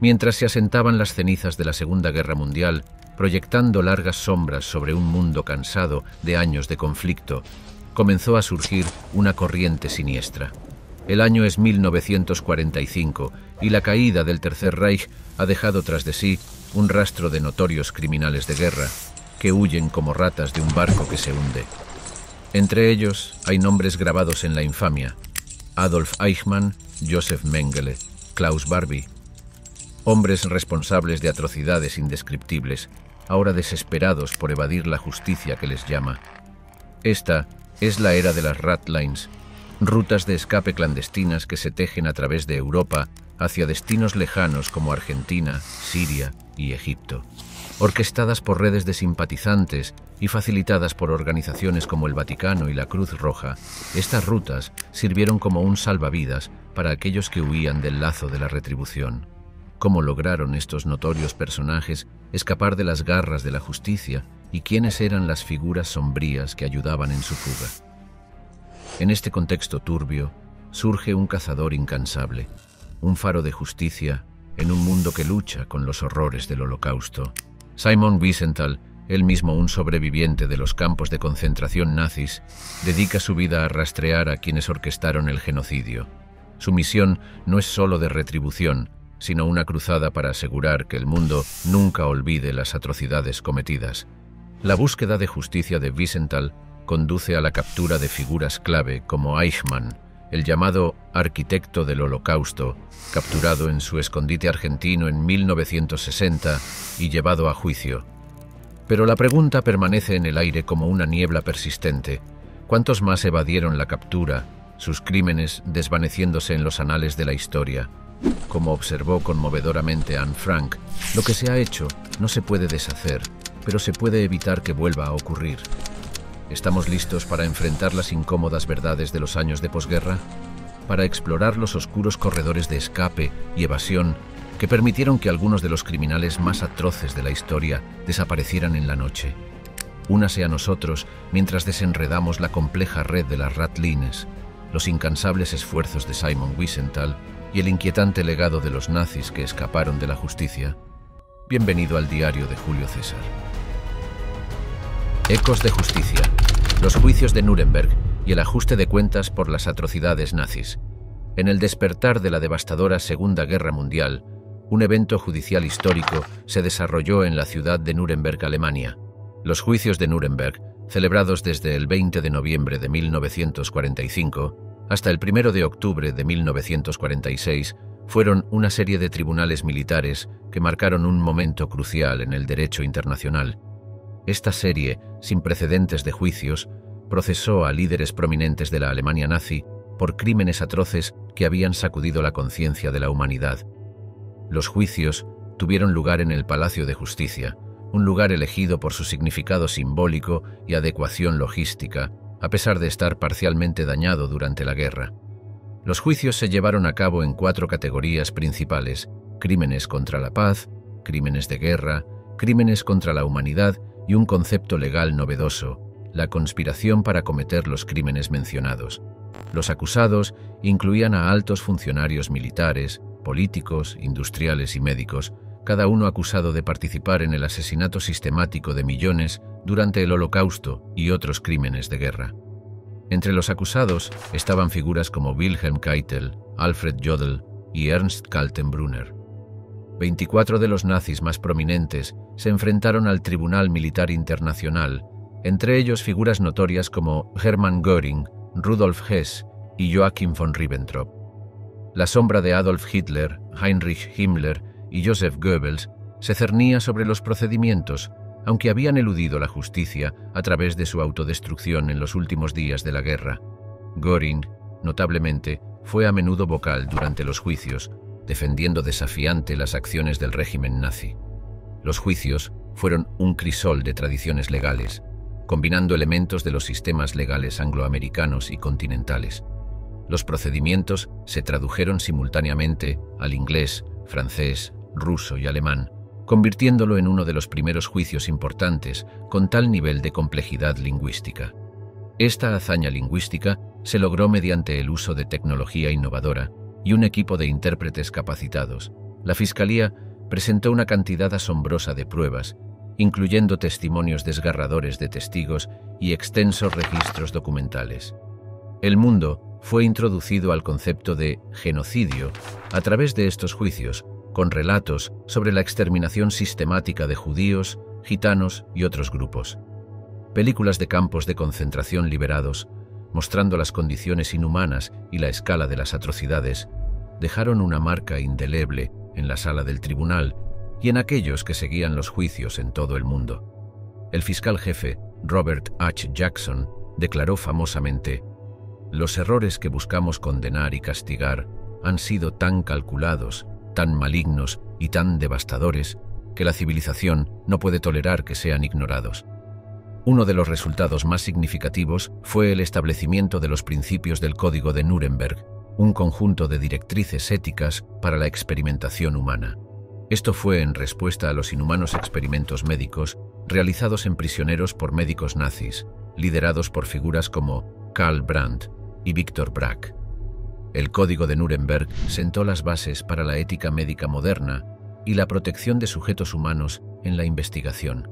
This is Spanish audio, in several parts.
Mientras se asentaban las cenizas de la Segunda Guerra Mundial, proyectando largas sombras sobre un mundo cansado de años de conflicto, comenzó a surgir una corriente siniestra. El año es 1945 y la caída del Tercer Reich ha dejado tras de sí un rastro de notorios criminales de guerra que huyen como ratas de un barco que se hunde. Entre ellos hay nombres grabados en la infamia. Adolf Eichmann, Joseph Mengele, Klaus Barbie. Hombres responsables de atrocidades indescriptibles, ahora desesperados por evadir la justicia que les llama. Esta es la era de las ratlines, rutas de escape clandestinas que se tejen a través de Europa hacia destinos lejanos como Argentina, Siria y Egipto. Orquestadas por redes de simpatizantes y facilitadas por organizaciones como el Vaticano y la Cruz Roja, estas rutas sirvieron como un salvavidas para aquellos que huían del lazo de la retribución. ¿Cómo lograron estos notorios personajes escapar de las garras de la justicia y quiénes eran las figuras sombrías que ayudaban en su fuga? En este contexto turbio, surge un cazador incansable, un faro de justicia en un mundo que lucha con los horrores del holocausto. Simon Wiesenthal, él mismo un sobreviviente de los campos de concentración nazis, dedica su vida a rastrear a quienes orquestaron el genocidio. Su misión no es solo de retribución, sino una cruzada para asegurar que el mundo nunca olvide las atrocidades cometidas. La búsqueda de justicia de Wiesenthal conduce a la captura de figuras clave como Eichmann, el llamado arquitecto del holocausto, capturado en su escondite argentino en 1960 y llevado a juicio. Pero la pregunta permanece en el aire como una niebla persistente. ¿Cuántos más evadieron la captura, sus crímenes desvaneciéndose en los anales de la historia? Como observó conmovedoramente Anne Frank, lo que se ha hecho no se puede deshacer, pero se puede evitar que vuelva a ocurrir. ¿Estamos listos para enfrentar las incómodas verdades de los años de posguerra? Para explorar los oscuros corredores de escape y evasión que permitieron que algunos de los criminales más atroces de la historia desaparecieran en la noche. Únase a nosotros mientras desenredamos la compleja red de las ratlines, los incansables esfuerzos de Simon Wiesenthal y el inquietante legado de los nazis que escaparon de la justicia. Bienvenido al diario de Julio César. Ecos de justicia, los juicios de Nuremberg y el ajuste de cuentas por las atrocidades nazis. En el despertar de la devastadora Segunda Guerra Mundial, un evento judicial histórico se desarrolló en la ciudad de Nuremberg, Alemania. Los juicios de Nuremberg, celebrados desde el 20 de noviembre de 1945 hasta el 1 de octubre de 1946, fueron una serie de tribunales militares que marcaron un momento crucial en el derecho internacional. Esta serie, sin precedentes de juicios, procesó a líderes prominentes de la Alemania nazi por crímenes atroces que habían sacudido la conciencia de la humanidad. Los juicios tuvieron lugar en el Palacio de Justicia, un lugar elegido por su significado simbólico y adecuación logística, a pesar de estar parcialmente dañado durante la guerra. Los juicios se llevaron a cabo en cuatro categorías principales, crímenes contra la paz, crímenes de guerra, crímenes contra la humanidad y un concepto legal novedoso, la conspiración para cometer los crímenes mencionados. Los acusados incluían a altos funcionarios militares, políticos, industriales y médicos, cada uno acusado de participar en el asesinato sistemático de millones durante el Holocausto y otros crímenes de guerra. Entre los acusados estaban figuras como Wilhelm Keitel, Alfred Jodl y Ernst Kaltenbrunner. 24 de los nazis más prominentes se enfrentaron al Tribunal Militar Internacional, entre ellos figuras notorias como Hermann Göring, Rudolf Hess y Joachim von Ribbentrop. La sombra de Adolf Hitler, Heinrich Himmler y Joseph Goebbels se cernía sobre los procedimientos, aunque habían eludido la justicia a través de su autodestrucción en los últimos días de la guerra. Göring, notablemente, fue a menudo vocal durante los juicios, defendiendo desafiante las acciones del régimen nazi. Los juicios fueron un crisol de tradiciones legales, combinando elementos de los sistemas legales angloamericanos y continentales. Los procedimientos se tradujeron simultáneamente al inglés, francés, ruso y alemán, convirtiéndolo en uno de los primeros juicios importantes con tal nivel de complejidad lingüística. Esta hazaña lingüística se logró mediante el uso de tecnología innovadora y un equipo de intérpretes capacitados, La Fiscalía presentó una cantidad asombrosa de pruebas, incluyendo testimonios desgarradores de testigos y extensos registros documentales. El mundo fue introducido al concepto de genocidio a través de estos juicios, con relatos sobre la exterminación sistemática de judíos, gitanos y otros grupos. Películas de campos de concentración liberados, mostrando las condiciones inhumanas y la escala de las atrocidades, dejaron una marca indeleble en la sala del tribunal y en aquellos que seguían los juicios en todo el mundo. El fiscal jefe, Robert H. Jackson, declaró famosamente, Los errores que buscamos condenar y castigar han sido tan calculados, tan malignos y tan devastadores que la civilización no puede tolerar que sean ignorados. Uno de los resultados más significativos fue el establecimiento de los principios del Código de Nuremberg, un conjunto de directrices éticas para la experimentación humana. Esto fue en respuesta a los inhumanos experimentos médicos realizados en prisioneros por médicos nazis, liderados por figuras como Karl Brandt y Viktor Brack. El Código de Nuremberg sentó las bases para la ética médica moderna y la protección de sujetos humanos en la investigación.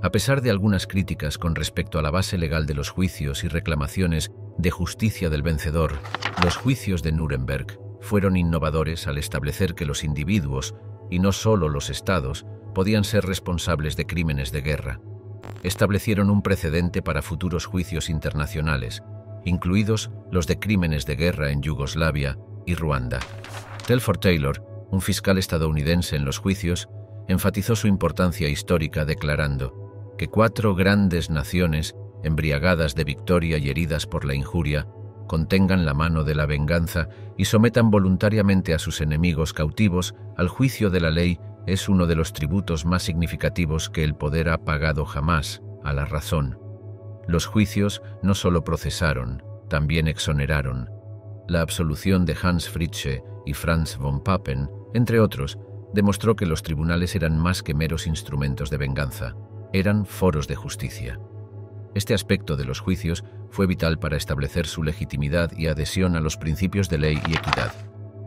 A pesar de algunas críticas con respecto a la base legal de los juicios y reclamaciones de justicia del vencedor, los juicios de Nuremberg fueron innovadores al establecer que los individuos, y no solo los estados, podían ser responsables de crímenes de guerra. Establecieron un precedente para futuros juicios internacionales, incluidos los de crímenes de guerra en Yugoslavia y Ruanda. Telford Taylor, un fiscal estadounidense en los juicios, enfatizó su importancia histórica declarando, que cuatro grandes naciones, embriagadas de victoria y heridas por la injuria, contengan la mano de la venganza y sometan voluntariamente a sus enemigos cautivos al juicio de la ley es uno de los tributos más significativos que el poder ha pagado jamás a la razón. Los juicios no solo procesaron, también exoneraron. La absolución de Hans Fritzsche y Franz von Papen, entre otros, demostró que los tribunales eran más que meros instrumentos de venganza eran foros de justicia. Este aspecto de los juicios fue vital para establecer su legitimidad y adhesión a los principios de ley y equidad.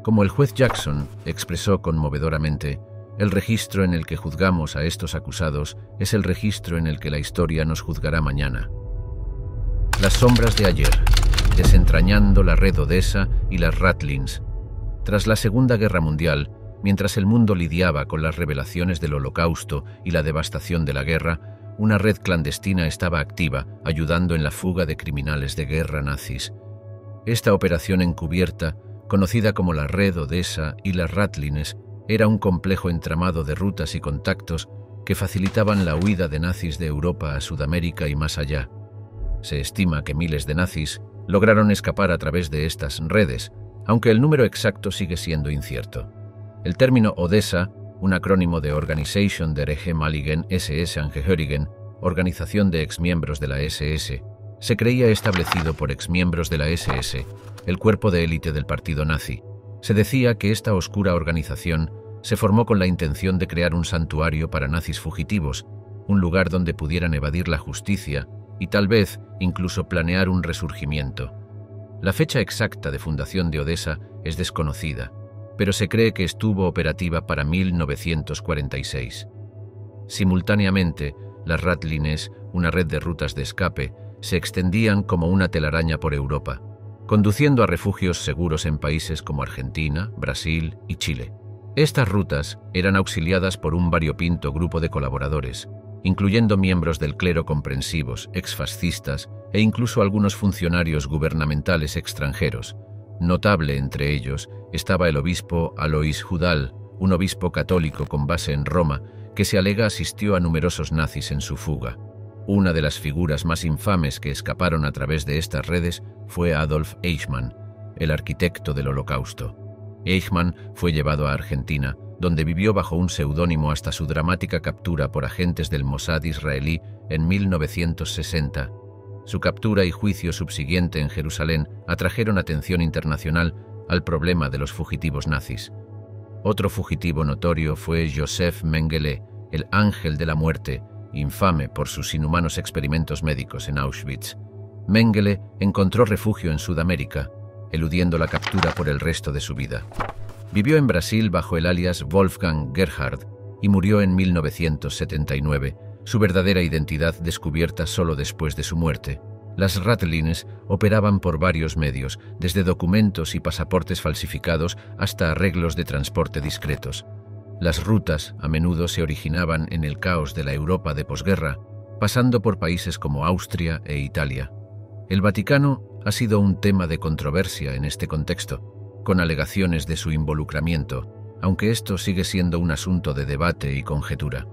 Como el juez Jackson expresó conmovedoramente, el registro en el que juzgamos a estos acusados es el registro en el que la historia nos juzgará mañana. Las sombras de ayer, desentrañando la red Odessa y las Ratlins. Tras la Segunda Guerra Mundial, Mientras el mundo lidiaba con las revelaciones del holocausto y la devastación de la guerra, una red clandestina estaba activa, ayudando en la fuga de criminales de guerra nazis. Esta operación encubierta, conocida como la Red Odessa y las Ratlines, era un complejo entramado de rutas y contactos que facilitaban la huida de nazis de Europa a Sudamérica y más allá. Se estima que miles de nazis lograron escapar a través de estas redes, aunque el número exacto sigue siendo incierto. El término Odessa, un acrónimo de Organisation der Ehemaligen SS Angehörigen, organización de exmiembros de la SS, se creía establecido por exmiembros de la SS, el cuerpo de élite del partido nazi. Se decía que esta oscura organización se formó con la intención de crear un santuario para nazis fugitivos, un lugar donde pudieran evadir la justicia y tal vez incluso planear un resurgimiento. La fecha exacta de fundación de Odessa es desconocida, pero se cree que estuvo operativa para 1946. Simultáneamente, las Ratlines, una red de rutas de escape, se extendían como una telaraña por Europa, conduciendo a refugios seguros en países como Argentina, Brasil y Chile. Estas rutas eran auxiliadas por un variopinto grupo de colaboradores, incluyendo miembros del clero comprensivos, exfascistas e incluso algunos funcionarios gubernamentales extranjeros, Notable entre ellos estaba el obispo Alois Judal, un obispo católico con base en Roma, que se alega asistió a numerosos nazis en su fuga. Una de las figuras más infames que escaparon a través de estas redes fue Adolf Eichmann, el arquitecto del Holocausto. Eichmann fue llevado a Argentina, donde vivió bajo un seudónimo hasta su dramática captura por agentes del Mossad israelí en 1960 su captura y juicio subsiguiente en Jerusalén atrajeron atención internacional al problema de los fugitivos nazis. Otro fugitivo notorio fue Joseph Mengele, el ángel de la muerte, infame por sus inhumanos experimentos médicos en Auschwitz. Mengele encontró refugio en Sudamérica, eludiendo la captura por el resto de su vida. Vivió en Brasil bajo el alias Wolfgang Gerhard y murió en 1979, su verdadera identidad descubierta solo después de su muerte. Las Ratlines operaban por varios medios, desde documentos y pasaportes falsificados hasta arreglos de transporte discretos. Las rutas a menudo se originaban en el caos de la Europa de posguerra, pasando por países como Austria e Italia. El Vaticano ha sido un tema de controversia en este contexto, con alegaciones de su involucramiento, aunque esto sigue siendo un asunto de debate y conjetura.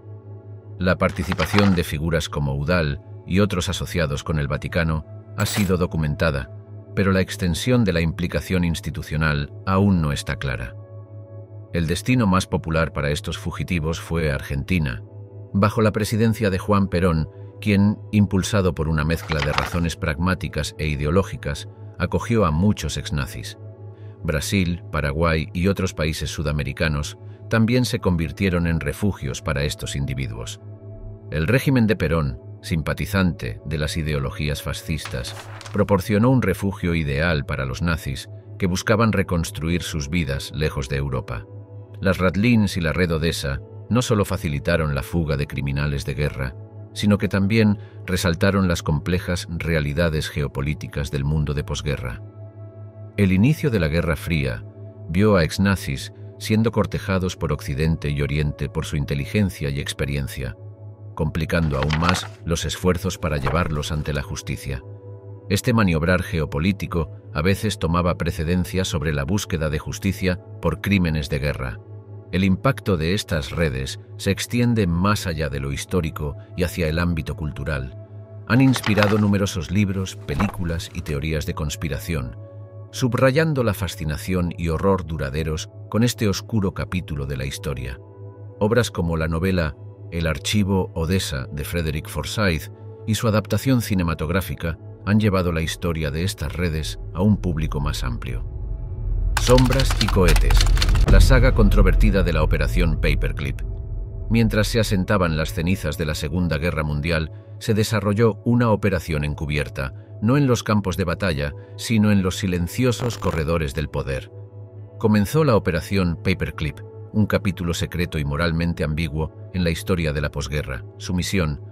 La participación de figuras como Udall y otros asociados con el Vaticano ha sido documentada, pero la extensión de la implicación institucional aún no está clara. El destino más popular para estos fugitivos fue Argentina, bajo la presidencia de Juan Perón, quien, impulsado por una mezcla de razones pragmáticas e ideológicas, acogió a muchos exnazis. Brasil, Paraguay y otros países sudamericanos también se convirtieron en refugios para estos individuos. El régimen de Perón, simpatizante de las ideologías fascistas, proporcionó un refugio ideal para los nazis que buscaban reconstruir sus vidas lejos de Europa. Las Ratlins y la Red Odessa no solo facilitaron la fuga de criminales de guerra, sino que también resaltaron las complejas realidades geopolíticas del mundo de posguerra. El inicio de la Guerra Fría vio a exnazis siendo cortejados por Occidente y Oriente por su inteligencia y experiencia, complicando aún más los esfuerzos para llevarlos ante la justicia. Este maniobrar geopolítico a veces tomaba precedencia sobre la búsqueda de justicia por crímenes de guerra, el impacto de estas redes se extiende más allá de lo histórico y hacia el ámbito cultural. Han inspirado numerosos libros, películas y teorías de conspiración, subrayando la fascinación y horror duraderos con este oscuro capítulo de la historia. Obras como la novela El archivo Odessa de Frederick Forsyth y su adaptación cinematográfica han llevado la historia de estas redes a un público más amplio. Sombras y cohetes, la saga controvertida de la Operación Paperclip. Mientras se asentaban las cenizas de la Segunda Guerra Mundial, se desarrolló una operación encubierta, no en los campos de batalla, sino en los silenciosos corredores del poder. Comenzó la Operación Paperclip, un capítulo secreto y moralmente ambiguo en la historia de la posguerra. Su misión,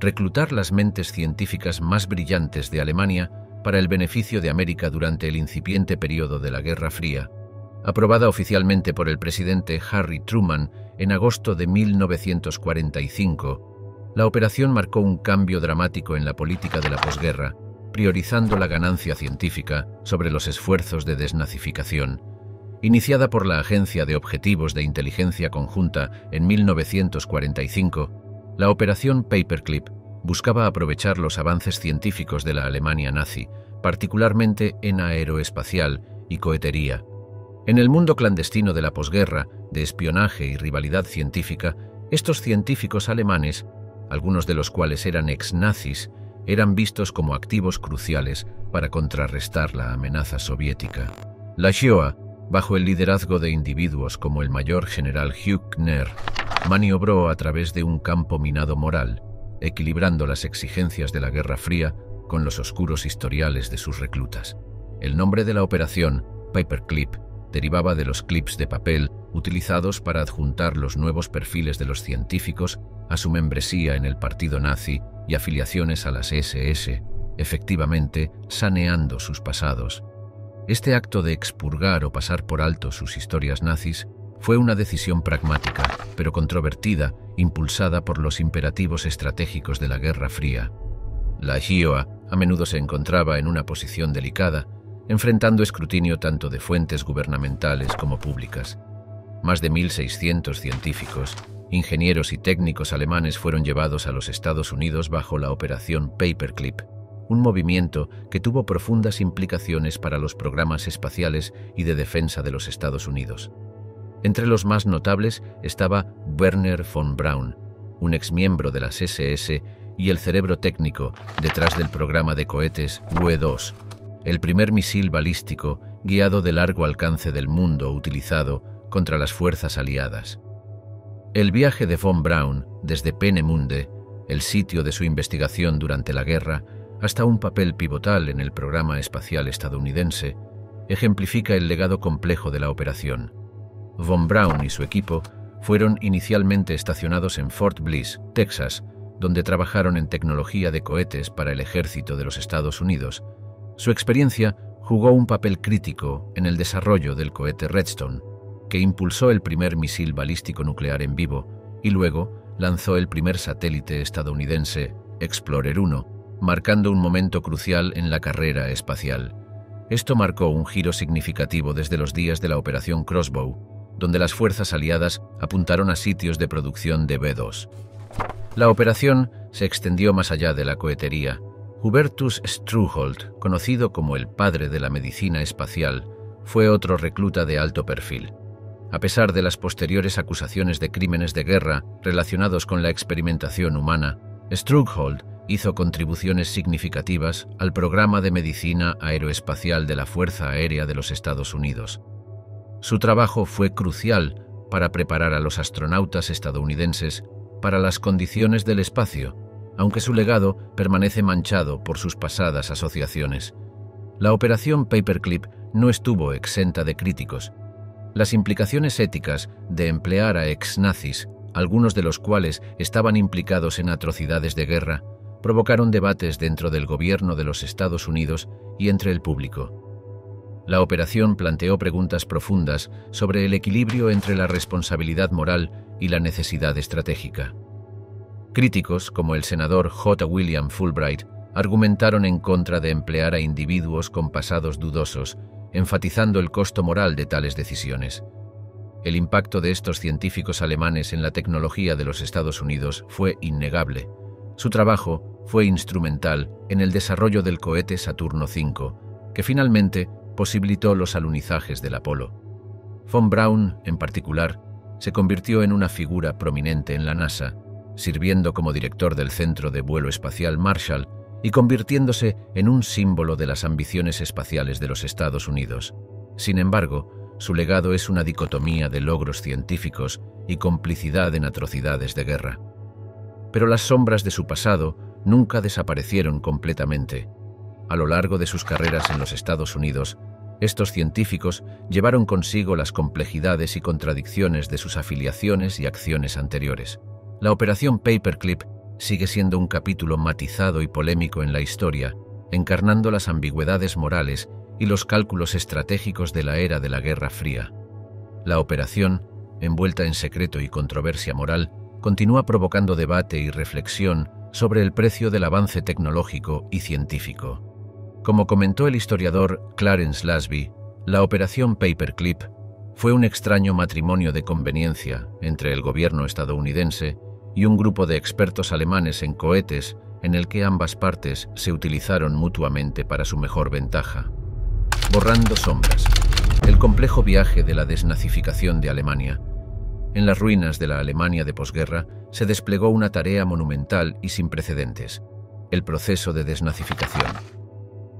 reclutar las mentes científicas más brillantes de Alemania para el beneficio de América durante el incipiente periodo de la Guerra Fría, aprobada oficialmente por el presidente Harry Truman en agosto de 1945, la operación marcó un cambio dramático en la política de la posguerra, priorizando la ganancia científica sobre los esfuerzos de desnazificación. Iniciada por la Agencia de Objetivos de Inteligencia Conjunta en 1945, la operación Paperclip buscaba aprovechar los avances científicos de la Alemania nazi, particularmente en aeroespacial y cohetería. En el mundo clandestino de la posguerra, de espionaje y rivalidad científica, estos científicos alemanes, algunos de los cuales eran ex-nazis, eran vistos como activos cruciales para contrarrestar la amenaza soviética. La Shoah, bajo el liderazgo de individuos como el mayor general Hugh Kner, maniobró a través de un campo minado moral, equilibrando las exigencias de la Guerra Fría con los oscuros historiales de sus reclutas. El nombre de la operación, Paperclip, derivaba de los clips de papel utilizados para adjuntar los nuevos perfiles de los científicos a su membresía en el partido nazi y afiliaciones a las SS, efectivamente saneando sus pasados. Este acto de expurgar o pasar por alto sus historias nazis fue una decisión pragmática, pero controvertida, impulsada por los imperativos estratégicos de la Guerra Fría. La GIOA a menudo se encontraba en una posición delicada, enfrentando escrutinio tanto de fuentes gubernamentales como públicas. Más de 1.600 científicos, ingenieros y técnicos alemanes fueron llevados a los Estados Unidos bajo la Operación Paperclip, un movimiento que tuvo profundas implicaciones para los programas espaciales y de defensa de los Estados Unidos. Entre los más notables estaba Werner von Braun, un exmiembro de las SS y el cerebro técnico detrás del programa de cohetes UE-2, el primer misil balístico guiado de largo alcance del mundo utilizado contra las fuerzas aliadas. El viaje de von Braun desde Peenemünde, el sitio de su investigación durante la guerra, hasta un papel pivotal en el programa espacial estadounidense, ejemplifica el legado complejo de la operación. von Braun y su equipo fueron inicialmente estacionados en Fort Bliss, Texas, donde trabajaron en tecnología de cohetes para el ejército de los Estados Unidos. Su experiencia jugó un papel crítico en el desarrollo del cohete Redstone, que impulsó el primer misil balístico nuclear en vivo y luego lanzó el primer satélite estadounidense, Explorer 1, marcando un momento crucial en la carrera espacial. Esto marcó un giro significativo desde los días de la Operación Crossbow, donde las fuerzas aliadas apuntaron a sitios de producción de B-2. La operación se extendió más allá de la cohetería. Hubertus Struholt, conocido como el padre de la medicina espacial, fue otro recluta de alto perfil. A pesar de las posteriores acusaciones de crímenes de guerra relacionados con la experimentación humana, Strughold hizo contribuciones significativas al programa de medicina aeroespacial de la Fuerza Aérea de los Estados Unidos. Su trabajo fue crucial para preparar a los astronautas estadounidenses para las condiciones del espacio, aunque su legado permanece manchado por sus pasadas asociaciones. La operación Paperclip no estuvo exenta de críticos, las implicaciones éticas de emplear a ex-nazis, algunos de los cuales estaban implicados en atrocidades de guerra, provocaron debates dentro del gobierno de los Estados Unidos y entre el público. La operación planteó preguntas profundas sobre el equilibrio entre la responsabilidad moral y la necesidad estratégica. Críticos, como el senador J. William Fulbright, argumentaron en contra de emplear a individuos con pasados dudosos enfatizando el costo moral de tales decisiones. El impacto de estos científicos alemanes en la tecnología de los Estados Unidos fue innegable. Su trabajo fue instrumental en el desarrollo del cohete Saturno V, que finalmente posibilitó los alunizajes del Apolo. Von Braun, en particular, se convirtió en una figura prominente en la NASA, sirviendo como director del Centro de Vuelo Espacial Marshall y convirtiéndose en un símbolo de las ambiciones espaciales de los Estados Unidos. Sin embargo, su legado es una dicotomía de logros científicos y complicidad en atrocidades de guerra. Pero las sombras de su pasado nunca desaparecieron completamente. A lo largo de sus carreras en los Estados Unidos, estos científicos llevaron consigo las complejidades y contradicciones de sus afiliaciones y acciones anteriores. La operación Paperclip sigue siendo un capítulo matizado y polémico en la historia, encarnando las ambigüedades morales y los cálculos estratégicos de la era de la Guerra Fría. La operación, envuelta en secreto y controversia moral, continúa provocando debate y reflexión sobre el precio del avance tecnológico y científico. Como comentó el historiador Clarence Lasby, la operación Paperclip fue un extraño matrimonio de conveniencia entre el gobierno estadounidense y un grupo de expertos alemanes en cohetes en el que ambas partes se utilizaron mutuamente para su mejor ventaja. Borrando sombras. El complejo viaje de la desnazificación de Alemania. En las ruinas de la Alemania de posguerra se desplegó una tarea monumental y sin precedentes, el proceso de desnazificación.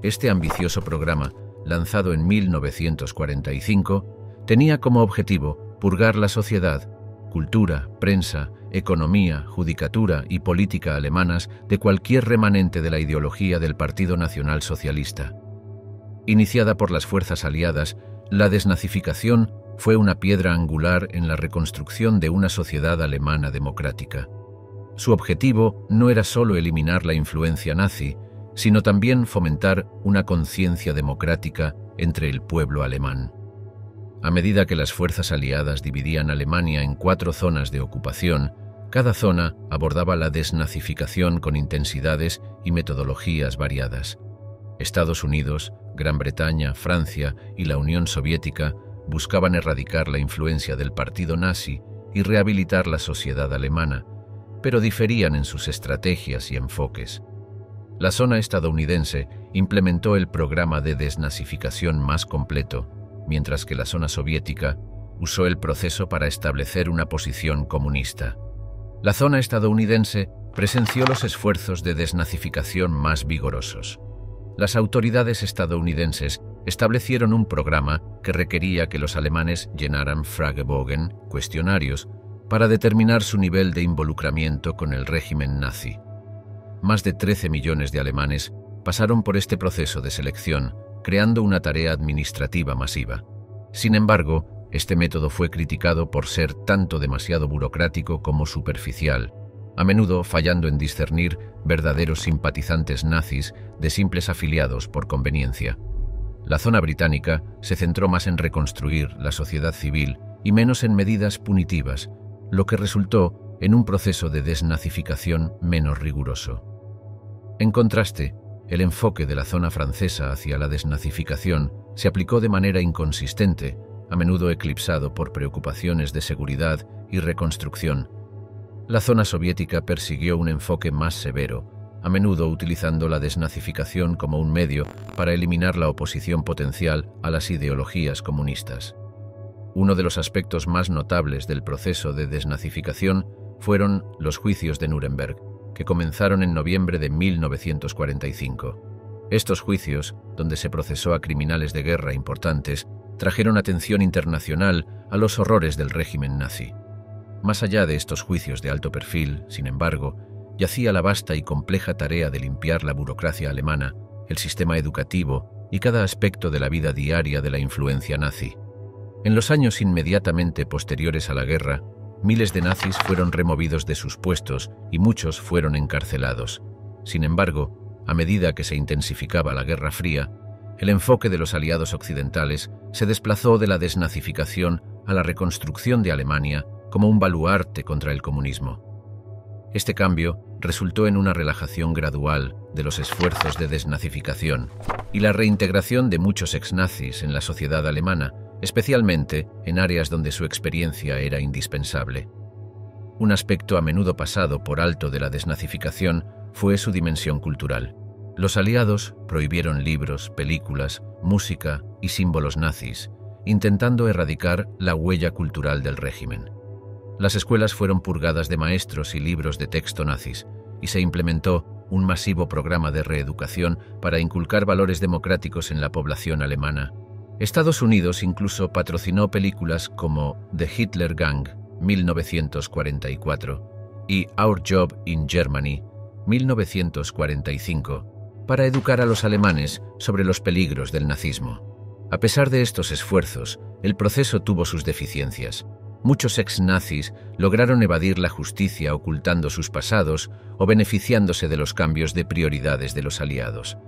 Este ambicioso programa, lanzado en 1945, tenía como objetivo purgar la sociedad, cultura, prensa, economía, judicatura y política alemanas de cualquier remanente de la ideología del Partido Nacional Socialista. Iniciada por las fuerzas aliadas, la desnazificación fue una piedra angular en la reconstrucción de una sociedad alemana democrática. Su objetivo no era solo eliminar la influencia nazi, sino también fomentar una conciencia democrática entre el pueblo alemán. A medida que las fuerzas aliadas dividían Alemania en cuatro zonas de ocupación, cada zona abordaba la desnazificación con intensidades y metodologías variadas. Estados Unidos, Gran Bretaña, Francia y la Unión Soviética buscaban erradicar la influencia del partido nazi y rehabilitar la sociedad alemana, pero diferían en sus estrategias y enfoques. La zona estadounidense implementó el programa de desnazificación más completo, mientras que la zona soviética usó el proceso para establecer una posición comunista. La zona estadounidense presenció los esfuerzos de desnazificación más vigorosos. Las autoridades estadounidenses establecieron un programa que requería que los alemanes llenaran Fragebogen, cuestionarios, para determinar su nivel de involucramiento con el régimen nazi. Más de 13 millones de alemanes pasaron por este proceso de selección creando una tarea administrativa masiva. Sin embargo, Este método fue criticado por ser tanto demasiado burocrático como superficial, a menudo fallando en discernir verdaderos simpatizantes nazis de simples afiliados por conveniencia. La zona británica se centró más en reconstruir la sociedad civil y menos en medidas punitivas, lo que resultó en un proceso de desnazificación menos riguroso. En contraste, el enfoque de la zona francesa hacia la desnazificación se aplicó de manera inconsistente, a menudo eclipsado por preocupaciones de seguridad y reconstrucción. La zona soviética persiguió un enfoque más severo, a menudo utilizando la desnazificación como un medio para eliminar la oposición potencial a las ideologías comunistas. Uno de los aspectos más notables del proceso de desnazificación fueron los juicios de Nuremberg, que comenzaron en noviembre de 1945. Estos juicios, donde se procesó a criminales de guerra importantes, trajeron atención internacional a los horrores del régimen nazi. Más allá de estos juicios de alto perfil, sin embargo, yacía la vasta y compleja tarea de limpiar la burocracia alemana, el sistema educativo y cada aspecto de la vida diaria de la influencia nazi. En los años inmediatamente posteriores a la guerra, miles de nazis fueron removidos de sus puestos y muchos fueron encarcelados. Sin embargo, a medida que se intensificaba la Guerra Fría, el enfoque de los aliados occidentales se desplazó de la desnazificación a la reconstrucción de Alemania como un baluarte contra el comunismo. Este cambio resultó en una relajación gradual de los esfuerzos de desnazificación y la reintegración de muchos ex-nazis en la sociedad alemana, especialmente en áreas donde su experiencia era indispensable. Un aspecto a menudo pasado por alto de la desnazificación fue su dimensión cultural. Los aliados prohibieron libros, películas, música y símbolos nazis, intentando erradicar la huella cultural del régimen. Las escuelas fueron purgadas de maestros y libros de texto nazis, y se implementó un masivo programa de reeducación para inculcar valores democráticos en la población alemana. Estados Unidos incluso patrocinó películas como The Hitler Gang, 1944, y Our Job in Germany, 1945, para educar a los alemanes sobre los peligros del nazismo. A pesar de estos esfuerzos, el proceso tuvo sus deficiencias. Muchos ex-nazis lograron evadir la justicia ocultando sus pasados o beneficiándose de los cambios de prioridades de los aliados.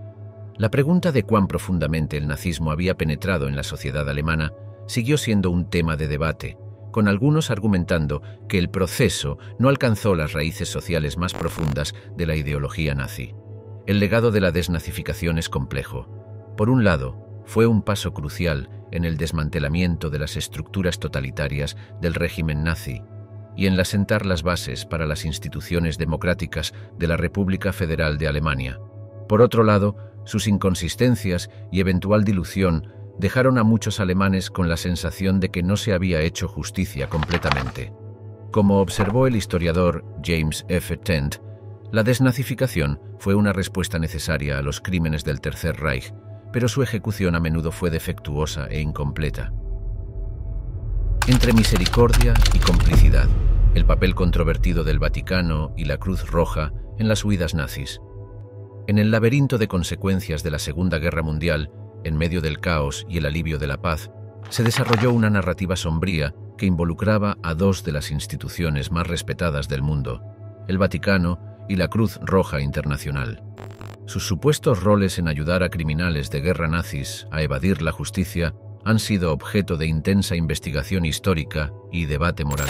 La pregunta de cuán profundamente el nazismo había penetrado en la sociedad alemana siguió siendo un tema de debate, con algunos argumentando que el proceso no alcanzó las raíces sociales más profundas de la ideología nazi. El legado de la desnazificación es complejo. Por un lado, fue un paso crucial en el desmantelamiento de las estructuras totalitarias del régimen nazi y en la sentar las bases para las instituciones democráticas de la República Federal de Alemania. Por otro lado, sus inconsistencias y eventual dilución dejaron a muchos alemanes con la sensación de que no se había hecho justicia completamente. Como observó el historiador James F. Tent, la desnazificación fue una respuesta necesaria a los crímenes del Tercer Reich, pero su ejecución a menudo fue defectuosa e incompleta. Entre misericordia y complicidad, el papel controvertido del Vaticano y la Cruz Roja en las huidas nazis. En el laberinto de consecuencias de la Segunda Guerra Mundial, en medio del caos y el alivio de la paz, se desarrolló una narrativa sombría que involucraba a dos de las instituciones más respetadas del mundo, el Vaticano y la Cruz Roja Internacional. Sus supuestos roles en ayudar a criminales de guerra nazis a evadir la justicia han sido objeto de intensa investigación histórica y debate moral.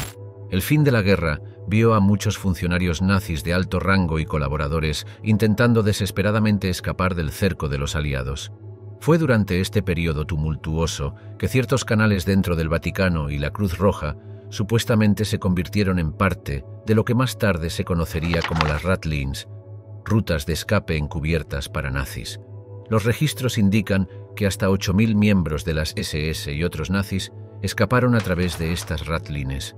El fin de la guerra vio a muchos funcionarios nazis de alto rango y colaboradores intentando desesperadamente escapar del cerco de los aliados. Fue durante este periodo tumultuoso que ciertos canales dentro del Vaticano y la Cruz Roja supuestamente se convirtieron en parte de lo que más tarde se conocería como las Ratlins, rutas de escape encubiertas para nazis. Los registros indican que hasta 8.000 miembros de las SS y otros nazis escaparon a través de estas ratlines.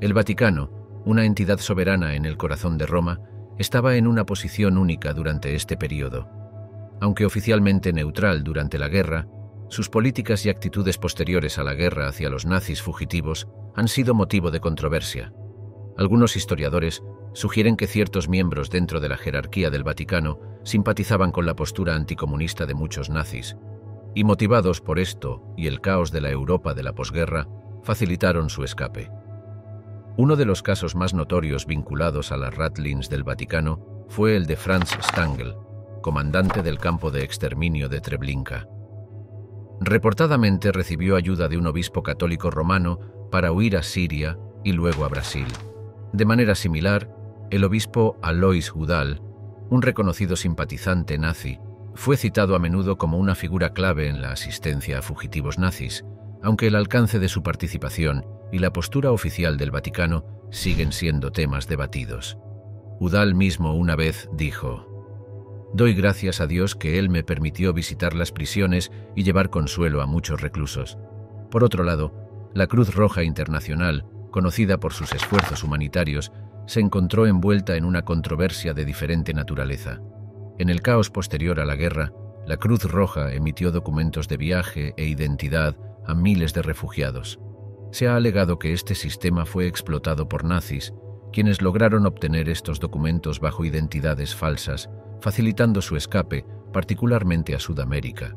El Vaticano, una entidad soberana en el corazón de Roma, estaba en una posición única durante este periodo. Aunque oficialmente neutral durante la guerra, sus políticas y actitudes posteriores a la guerra hacia los nazis fugitivos han sido motivo de controversia. Algunos historiadores sugieren que ciertos miembros dentro de la jerarquía del Vaticano simpatizaban con la postura anticomunista de muchos nazis, y motivados por esto y el caos de la Europa de la posguerra, facilitaron su escape. Uno de los casos más notorios vinculados a las Ratlins del Vaticano fue el de Franz Stangl, comandante del campo de exterminio de Treblinka. Reportadamente recibió ayuda de un obispo católico romano para huir a Siria y luego a Brasil. De manera similar, el obispo Alois Hudal, un reconocido simpatizante nazi, fue citado a menudo como una figura clave en la asistencia a fugitivos nazis, aunque el alcance de su participación y la postura oficial del Vaticano siguen siendo temas debatidos. Udal mismo una vez dijo, Doy gracias a Dios que Él me permitió visitar las prisiones y llevar consuelo a muchos reclusos. Por otro lado, la Cruz Roja Internacional, conocida por sus esfuerzos humanitarios, se encontró envuelta en una controversia de diferente naturaleza. En el caos posterior a la guerra, la Cruz Roja emitió documentos de viaje e identidad a miles de refugiados. Se ha alegado que este sistema fue explotado por nazis, quienes lograron obtener estos documentos bajo identidades falsas, facilitando su escape, particularmente a Sudamérica.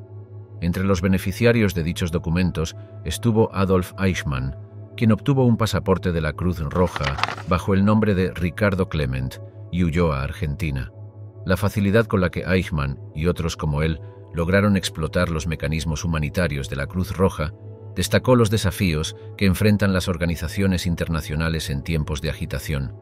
Entre los beneficiarios de dichos documentos estuvo Adolf Eichmann, quien obtuvo un pasaporte de la Cruz Roja bajo el nombre de Ricardo Clement y huyó a Argentina. La facilidad con la que Eichmann y otros como él lograron explotar los mecanismos humanitarios de la Cruz Roja destacó los desafíos que enfrentan las organizaciones internacionales en tiempos de agitación.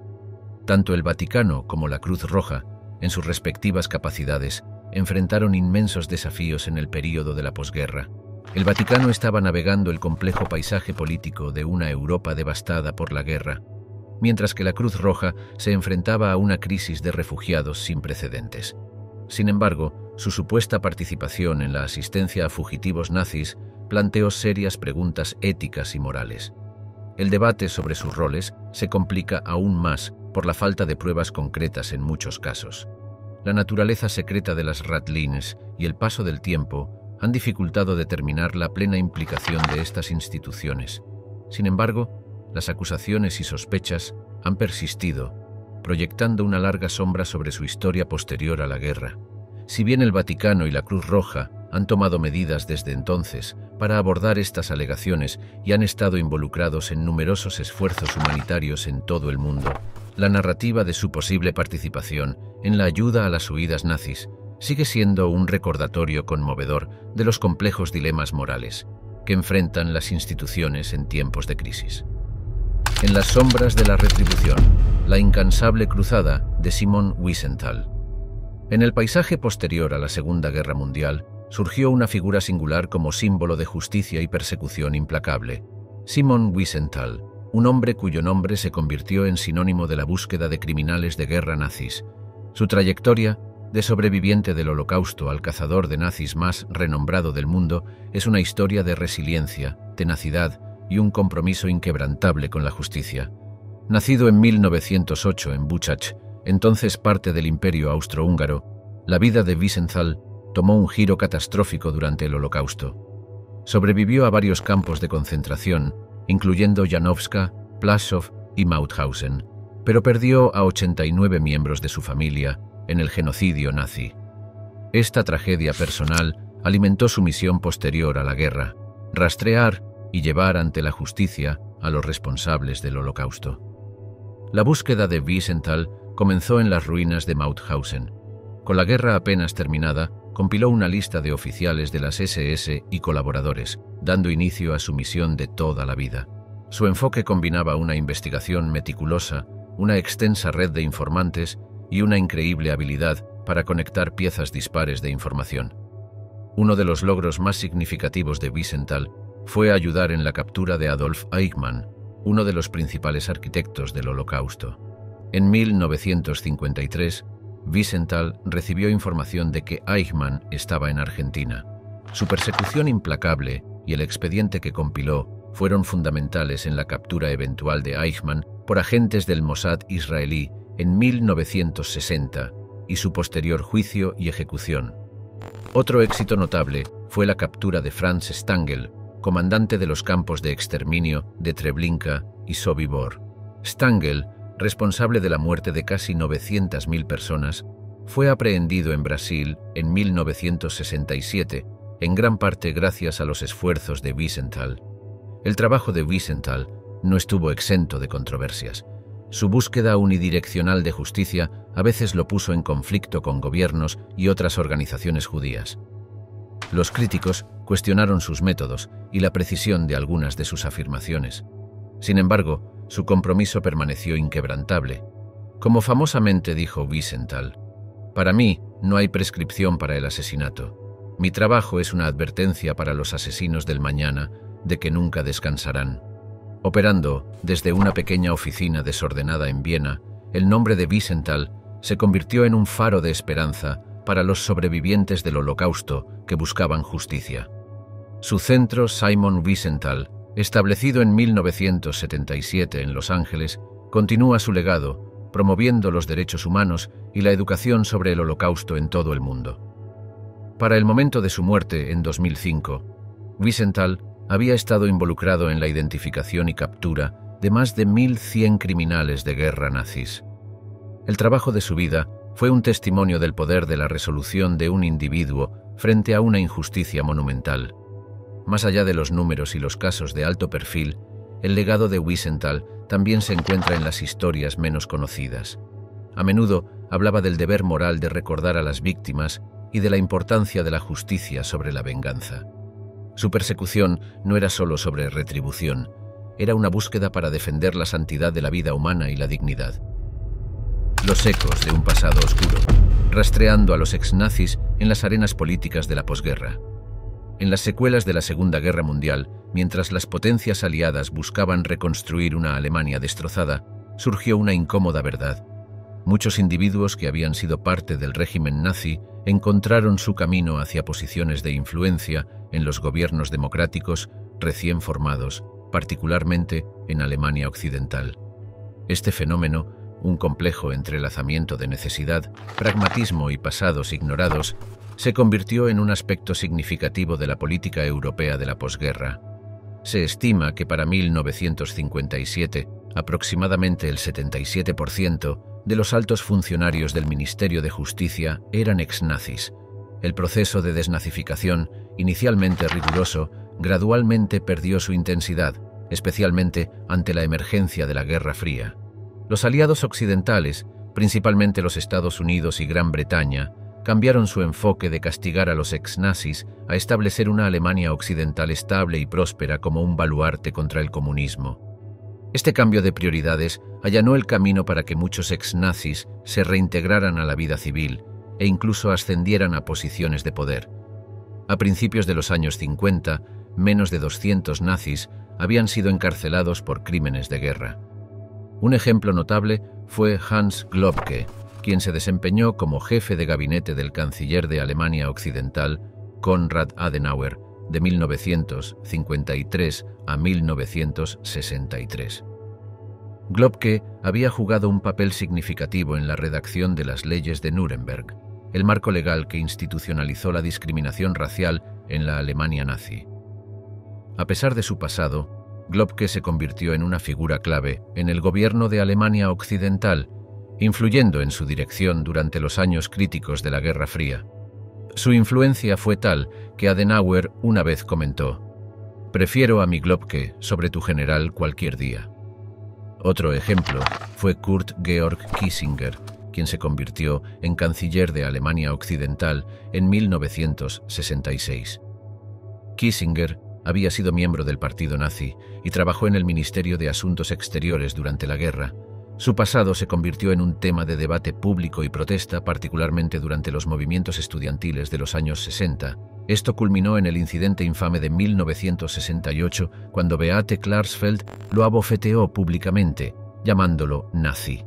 Tanto el Vaticano como la Cruz Roja, en sus respectivas capacidades, enfrentaron inmensos desafíos en el período de la posguerra. El Vaticano estaba navegando el complejo paisaje político de una Europa devastada por la guerra, mientras que la Cruz Roja se enfrentaba a una crisis de refugiados sin precedentes. Sin embargo, su supuesta participación en la asistencia a fugitivos nazis planteó serias preguntas éticas y morales. El debate sobre sus roles se complica aún más por la falta de pruebas concretas en muchos casos. La naturaleza secreta de las ratlines y el paso del tiempo han dificultado determinar la plena implicación de estas instituciones. Sin embargo, las acusaciones y sospechas han persistido, proyectando una larga sombra sobre su historia posterior a la guerra. Si bien el Vaticano y la Cruz Roja han tomado medidas desde entonces para abordar estas alegaciones y han estado involucrados en numerosos esfuerzos humanitarios en todo el mundo, la narrativa de su posible participación en la ayuda a las huidas nazis sigue siendo un recordatorio conmovedor de los complejos dilemas morales que enfrentan las instituciones en tiempos de crisis. En las sombras de la retribución, la incansable cruzada de Simon Wiesenthal. En el paisaje posterior a la Segunda Guerra Mundial, surgió una figura singular como símbolo de justicia y persecución implacable, Simon Wiesenthal, un hombre cuyo nombre se convirtió en sinónimo de la búsqueda de criminales de guerra nazis. Su trayectoria, de sobreviviente del holocausto al cazador de nazis más renombrado del mundo, es una historia de resiliencia, tenacidad y un compromiso inquebrantable con la justicia. Nacido en 1908 en Buchach, entonces parte del imperio austrohúngaro, la vida de Wiesenthal tomó un giro catastrófico durante el holocausto. Sobrevivió a varios campos de concentración, incluyendo Janowska, Plaszow y Mauthausen, pero perdió a 89 miembros de su familia en el genocidio nazi. Esta tragedia personal alimentó su misión posterior a la guerra, rastrear y llevar ante la justicia a los responsables del holocausto. La búsqueda de Wiesenthal comenzó en las ruinas de Mauthausen. Con la guerra apenas terminada, compiló una lista de oficiales de las SS y colaboradores, dando inicio a su misión de toda la vida. Su enfoque combinaba una investigación meticulosa, una extensa red de informantes y una increíble habilidad para conectar piezas dispares de información. Uno de los logros más significativos de Wiesenthal fue ayudar en la captura de Adolf Eichmann, uno de los principales arquitectos del Holocausto. En 1953, Wiesenthal recibió información de que Eichmann estaba en Argentina. Su persecución implacable y el expediente que compiló fueron fundamentales en la captura eventual de Eichmann por agentes del Mossad israelí en 1960 y su posterior juicio y ejecución. Otro éxito notable fue la captura de Franz Stangl, comandante de los campos de exterminio de Treblinka y Sobibor. Stangl, responsable de la muerte de casi 900.000 personas, fue aprehendido en Brasil en 1967, en gran parte gracias a los esfuerzos de Wiesenthal. El trabajo de Wiesenthal no estuvo exento de controversias. Su búsqueda unidireccional de justicia a veces lo puso en conflicto con gobiernos y otras organizaciones judías. Los críticos cuestionaron sus métodos y la precisión de algunas de sus afirmaciones. Sin embargo, su compromiso permaneció inquebrantable. Como famosamente dijo Wiesenthal, para mí no hay prescripción para el asesinato. Mi trabajo es una advertencia para los asesinos del mañana de que nunca descansarán. Operando desde una pequeña oficina desordenada en Viena, el nombre de Wiesenthal se convirtió en un faro de esperanza para los sobrevivientes del Holocausto que buscaban justicia. Su centro, Simon Wiesenthal, establecido en 1977 en Los Ángeles, continúa su legado, promoviendo los derechos humanos y la educación sobre el Holocausto en todo el mundo. Para el momento de su muerte, en 2005, Wiesenthal había estado involucrado en la identificación y captura de más de 1.100 criminales de guerra nazis. El trabajo de su vida fue un testimonio del poder de la resolución de un individuo frente a una injusticia monumental. Más allá de los números y los casos de alto perfil, el legado de Wiesenthal también se encuentra en las historias menos conocidas. A menudo hablaba del deber moral de recordar a las víctimas y de la importancia de la justicia sobre la venganza. Su persecución no era solo sobre retribución, era una búsqueda para defender la santidad de la vida humana y la dignidad. Los ecos de un pasado oscuro, rastreando a los ex-nazis en las arenas políticas de la posguerra. En las secuelas de la Segunda Guerra Mundial, mientras las potencias aliadas buscaban reconstruir una Alemania destrozada, surgió una incómoda verdad. Muchos individuos que habían sido parte del régimen nazi encontraron su camino hacia posiciones de influencia en los gobiernos democráticos recién formados, particularmente en Alemania Occidental. Este fenómeno, un complejo entrelazamiento de necesidad, pragmatismo y pasados ignorados, se convirtió en un aspecto significativo de la política europea de la posguerra. Se estima que para 1957, aproximadamente el 77% de los altos funcionarios del Ministerio de Justicia eran ex-nazis. El proceso de desnazificación, inicialmente riguroso, gradualmente perdió su intensidad, especialmente ante la emergencia de la Guerra Fría. Los aliados occidentales, principalmente los Estados Unidos y Gran Bretaña, cambiaron su enfoque de castigar a los ex-nazis a establecer una Alemania occidental estable y próspera como un baluarte contra el comunismo. Este cambio de prioridades allanó el camino para que muchos ex-nazis se reintegraran a la vida civil e incluso ascendieran a posiciones de poder. A principios de los años 50, menos de 200 nazis habían sido encarcelados por crímenes de guerra. Un ejemplo notable fue Hans Globke, quien se desempeñó como jefe de gabinete del canciller de Alemania Occidental, Konrad Adenauer, de 1953 a 1963. Globke había jugado un papel significativo en la redacción de las leyes de Nuremberg, el marco legal que institucionalizó la discriminación racial en la Alemania nazi. A pesar de su pasado, Globke se convirtió en una figura clave en el gobierno de Alemania Occidental, influyendo en su dirección durante los años críticos de la Guerra Fría. Su influencia fue tal que Adenauer una vez comentó, Prefiero a mi Globke sobre tu general cualquier día. Otro ejemplo fue Kurt Georg Kissinger, quien se convirtió en canciller de Alemania Occidental en 1966. Kissinger había sido miembro del partido nazi y trabajó en el Ministerio de Asuntos Exteriores durante la guerra, su pasado se convirtió en un tema de debate público y protesta, particularmente durante los movimientos estudiantiles de los años 60. Esto culminó en el incidente infame de 1968, cuando Beate Klarsfeld lo abofeteó públicamente, llamándolo nazi.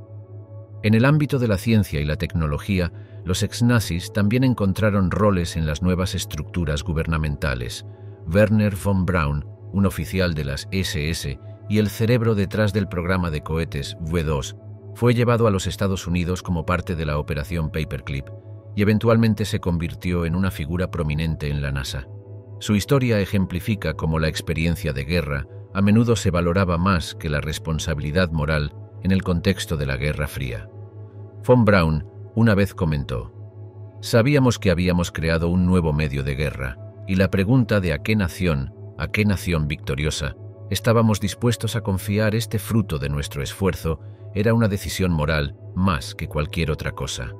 En el ámbito de la ciencia y la tecnología, los ex-nazis también encontraron roles en las nuevas estructuras gubernamentales. Werner von Braun, un oficial de las SS, y el cerebro detrás del programa de cohetes V2 fue llevado a los Estados Unidos como parte de la operación Paperclip y eventualmente se convirtió en una figura prominente en la NASA. Su historia ejemplifica cómo la experiencia de guerra a menudo se valoraba más que la responsabilidad moral en el contexto de la Guerra Fría. Von Braun una vez comentó, Sabíamos que habíamos creado un nuevo medio de guerra, y la pregunta de a qué nación, a qué nación victoriosa, estábamos dispuestos a confiar este fruto de nuestro esfuerzo, era una decisión moral más que cualquier otra cosa.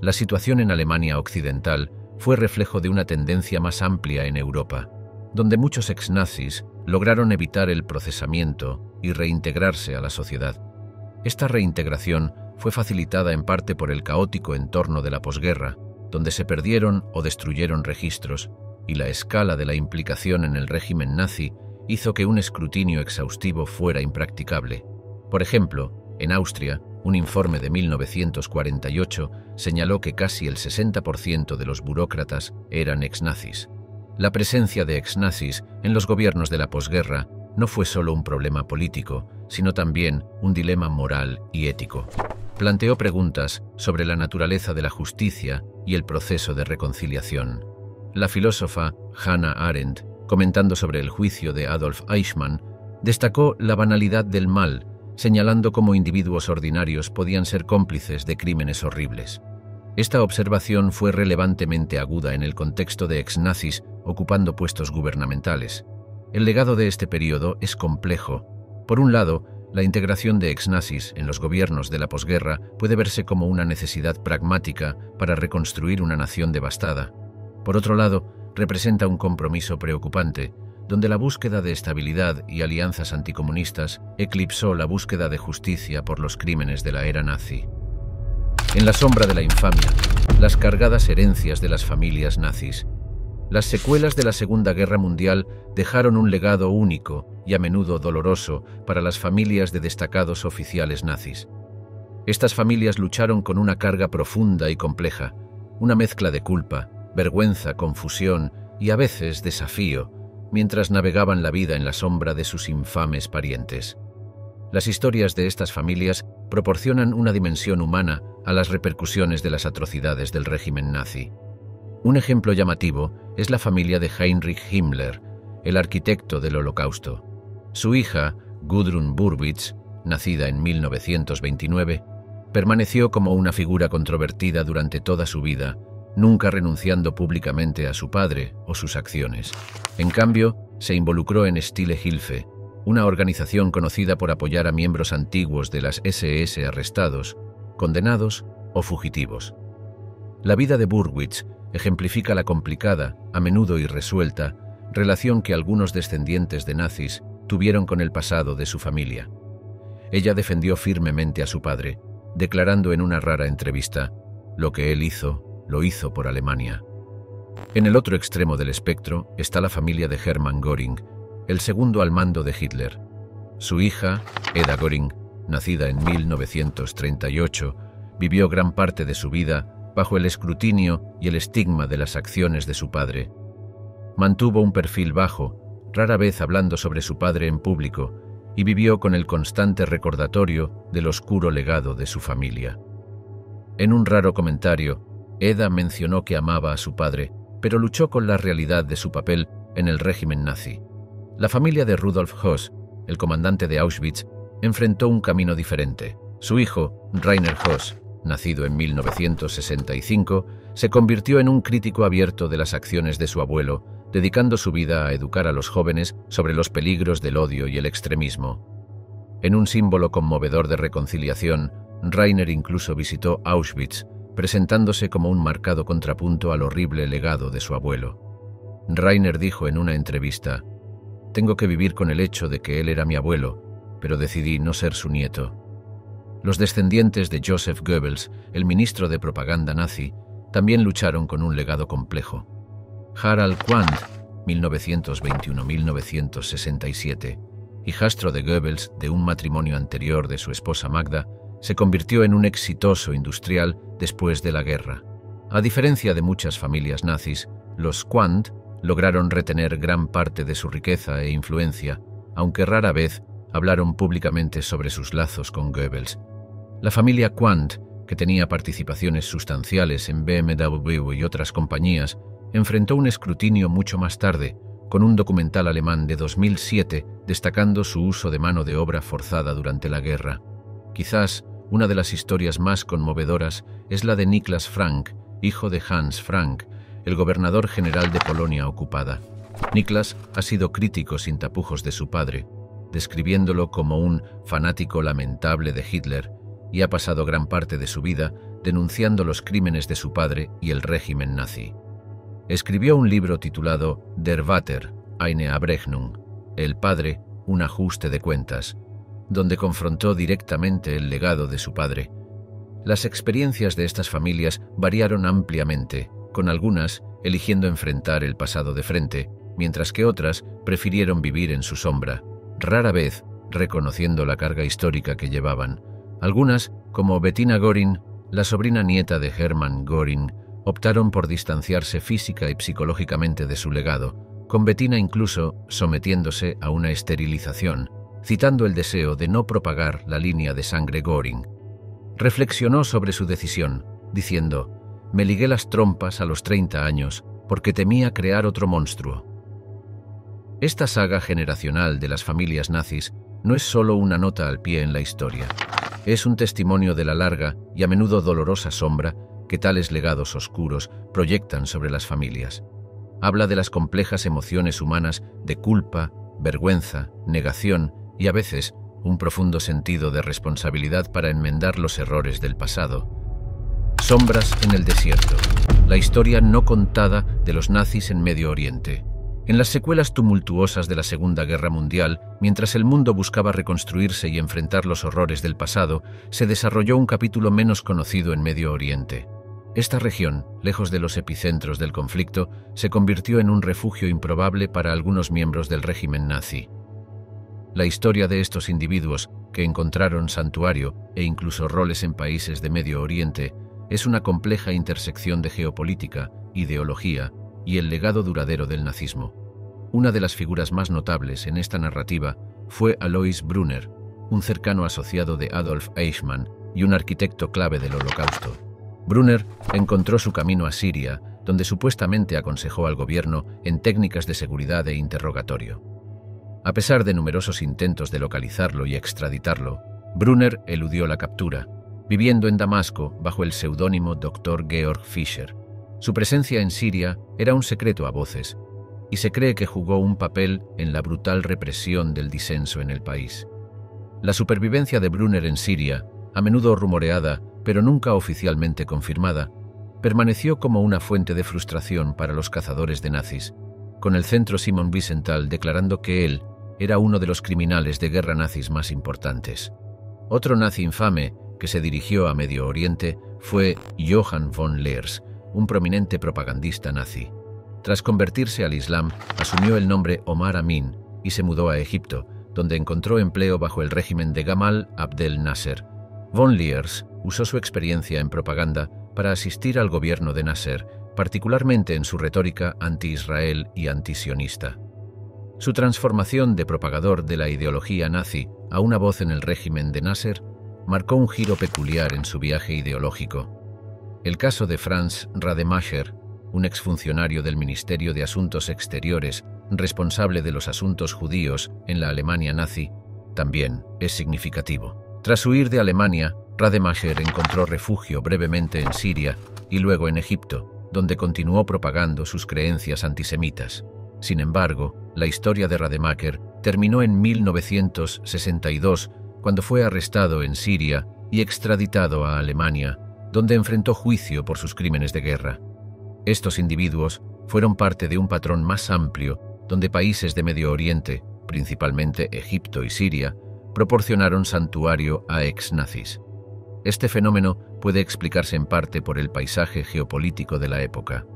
La situación en Alemania Occidental fue reflejo de una tendencia más amplia en Europa, donde muchos ex-nazis lograron evitar el procesamiento y reintegrarse a la sociedad. Esta reintegración fue facilitada en parte por el caótico entorno de la posguerra, donde se perdieron o destruyeron registros, y la escala de la implicación en el régimen nazi hizo que un escrutinio exhaustivo fuera impracticable. Por ejemplo, en Austria, un informe de 1948 señaló que casi el 60% de los burócratas eran ex-nazis. La presencia de ex-nazis en los gobiernos de la posguerra no fue solo un problema político, sino también un dilema moral y ético. Planteó preguntas sobre la naturaleza de la justicia y el proceso de reconciliación. La filósofa Hannah Arendt, comentando sobre el juicio de Adolf Eichmann, destacó la banalidad del mal, señalando cómo individuos ordinarios podían ser cómplices de crímenes horribles. Esta observación fue relevantemente aguda en el contexto de ex-nazis ocupando puestos gubernamentales. El legado de este periodo es complejo. Por un lado, la integración de ex-nazis en los gobiernos de la posguerra puede verse como una necesidad pragmática para reconstruir una nación devastada. Por otro lado, representa un compromiso preocupante, donde la búsqueda de estabilidad y alianzas anticomunistas eclipsó la búsqueda de justicia por los crímenes de la era nazi. En la sombra de la infamia, las cargadas herencias de las familias nazis las secuelas de la Segunda Guerra Mundial dejaron un legado único y a menudo doloroso para las familias de destacados oficiales nazis. Estas familias lucharon con una carga profunda y compleja, una mezcla de culpa, vergüenza, confusión y a veces desafío, mientras navegaban la vida en la sombra de sus infames parientes. Las historias de estas familias proporcionan una dimensión humana a las repercusiones de las atrocidades del régimen nazi. Un ejemplo llamativo es la familia de Heinrich Himmler, el arquitecto del Holocausto. Su hija, Gudrun Burwitz, nacida en 1929, permaneció como una figura controvertida durante toda su vida, nunca renunciando públicamente a su padre o sus acciones. En cambio, se involucró en Stille Hilfe, una organización conocida por apoyar a miembros antiguos de las SS arrestados, condenados o fugitivos. La vida de Burwitz ejemplifica la complicada, a menudo irresuelta, relación que algunos descendientes de nazis tuvieron con el pasado de su familia. Ella defendió firmemente a su padre, declarando en una rara entrevista, lo que él hizo, lo hizo por Alemania. En el otro extremo del espectro está la familia de Hermann Göring, el segundo al mando de Hitler. Su hija, Eda Göring, nacida en 1938, vivió gran parte de su vida bajo el escrutinio y el estigma de las acciones de su padre. Mantuvo un perfil bajo, rara vez hablando sobre su padre en público, y vivió con el constante recordatorio del oscuro legado de su familia. En un raro comentario, Eda mencionó que amaba a su padre, pero luchó con la realidad de su papel en el régimen nazi. La familia de Rudolf Hoss, el comandante de Auschwitz, enfrentó un camino diferente. Su hijo, Rainer Hoss, nacido en 1965, se convirtió en un crítico abierto de las acciones de su abuelo, dedicando su vida a educar a los jóvenes sobre los peligros del odio y el extremismo. En un símbolo conmovedor de reconciliación, Rainer incluso visitó Auschwitz, presentándose como un marcado contrapunto al horrible legado de su abuelo. Rainer dijo en una entrevista, Tengo que vivir con el hecho de que él era mi abuelo, pero decidí no ser su nieto. Los descendientes de Joseph Goebbels, el ministro de propaganda nazi, también lucharon con un legado complejo. Harald Quandt, 1921-1967, hijastro de Goebbels de un matrimonio anterior de su esposa Magda, se convirtió en un exitoso industrial después de la guerra. A diferencia de muchas familias nazis, los Quandt lograron retener gran parte de su riqueza e influencia, aunque rara vez hablaron públicamente sobre sus lazos con Goebbels. La familia Quandt, que tenía participaciones sustanciales en BMW y otras compañías, enfrentó un escrutinio mucho más tarde, con un documental alemán de 2007 destacando su uso de mano de obra forzada durante la guerra. Quizás una de las historias más conmovedoras es la de Niklas Frank, hijo de Hans Frank, el gobernador general de Polonia ocupada. Niklas ha sido crítico sin tapujos de su padre, describiéndolo como un fanático lamentable de Hitler y ha pasado gran parte de su vida denunciando los crímenes de su padre y el régimen nazi. Escribió un libro titulado Der Vater, eine Abrechnung, El Padre, un ajuste de cuentas, donde confrontó directamente el legado de su padre. Las experiencias de estas familias variaron ampliamente, con algunas eligiendo enfrentar el pasado de frente, mientras que otras prefirieron vivir en su sombra, rara vez reconociendo la carga histórica que llevaban. Algunas, como Bettina Gorin, la sobrina nieta de Hermann Göring, optaron por distanciarse física y psicológicamente de su legado, con Bettina incluso sometiéndose a una esterilización, citando el deseo de no propagar la línea de sangre Göring. Reflexionó sobre su decisión, diciendo, me ligué las trompas a los 30 años porque temía crear otro monstruo. Esta saga generacional de las familias nazis no es solo una nota al pie en la historia, es un testimonio de la larga y a menudo dolorosa sombra que tales legados oscuros proyectan sobre las familias. Habla de las complejas emociones humanas de culpa, vergüenza, negación y a veces un profundo sentido de responsabilidad para enmendar los errores del pasado. Sombras en el desierto, la historia no contada de los nazis en Medio Oriente. En las secuelas tumultuosas de la Segunda Guerra Mundial, mientras el mundo buscaba reconstruirse y enfrentar los horrores del pasado, se desarrolló un capítulo menos conocido en Medio Oriente. Esta región, lejos de los epicentros del conflicto, se convirtió en un refugio improbable para algunos miembros del régimen nazi. La historia de estos individuos, que encontraron santuario e incluso roles en países de Medio Oriente, es una compleja intersección de geopolítica, ideología y el legado duradero del nazismo. Una de las figuras más notables en esta narrativa fue Alois Brunner, un cercano asociado de Adolf Eichmann y un arquitecto clave del Holocausto. Brunner encontró su camino a Siria, donde supuestamente aconsejó al gobierno en técnicas de seguridad e interrogatorio. A pesar de numerosos intentos de localizarlo y extraditarlo, Brunner eludió la captura, viviendo en Damasco bajo el seudónimo Dr. Georg Fischer. Su presencia en Siria era un secreto a voces, y se cree que jugó un papel en la brutal represión del disenso en el país. La supervivencia de Brunner en Siria, a menudo rumoreada, pero nunca oficialmente confirmada, permaneció como una fuente de frustración para los cazadores de nazis, con el centro Simon Wiesenthal declarando que él era uno de los criminales de guerra nazis más importantes. Otro nazi infame que se dirigió a Medio Oriente fue Johann von Leers, un prominente propagandista nazi. Tras convertirse al Islam, asumió el nombre Omar Amin y se mudó a Egipto, donde encontró empleo bajo el régimen de Gamal Abdel Nasser. Von Leers usó su experiencia en propaganda para asistir al gobierno de Nasser, particularmente en su retórica anti-Israel y antisionista. Su transformación de propagador de la ideología nazi a una voz en el régimen de Nasser marcó un giro peculiar en su viaje ideológico. El caso de Franz Rademacher, un exfuncionario del Ministerio de Asuntos Exteriores responsable de los asuntos judíos en la Alemania nazi, también es significativo. Tras huir de Alemania, Rademacher encontró refugio brevemente en Siria y luego en Egipto, donde continuó propagando sus creencias antisemitas. Sin embargo, la historia de Rademacher terminó en 1962, cuando fue arrestado en Siria y extraditado a Alemania donde enfrentó juicio por sus crímenes de guerra. Estos individuos fueron parte de un patrón más amplio donde países de Medio Oriente, principalmente Egipto y Siria, proporcionaron santuario a ex-nazis. Este fenómeno puede explicarse en parte por el paisaje geopolítico de la época.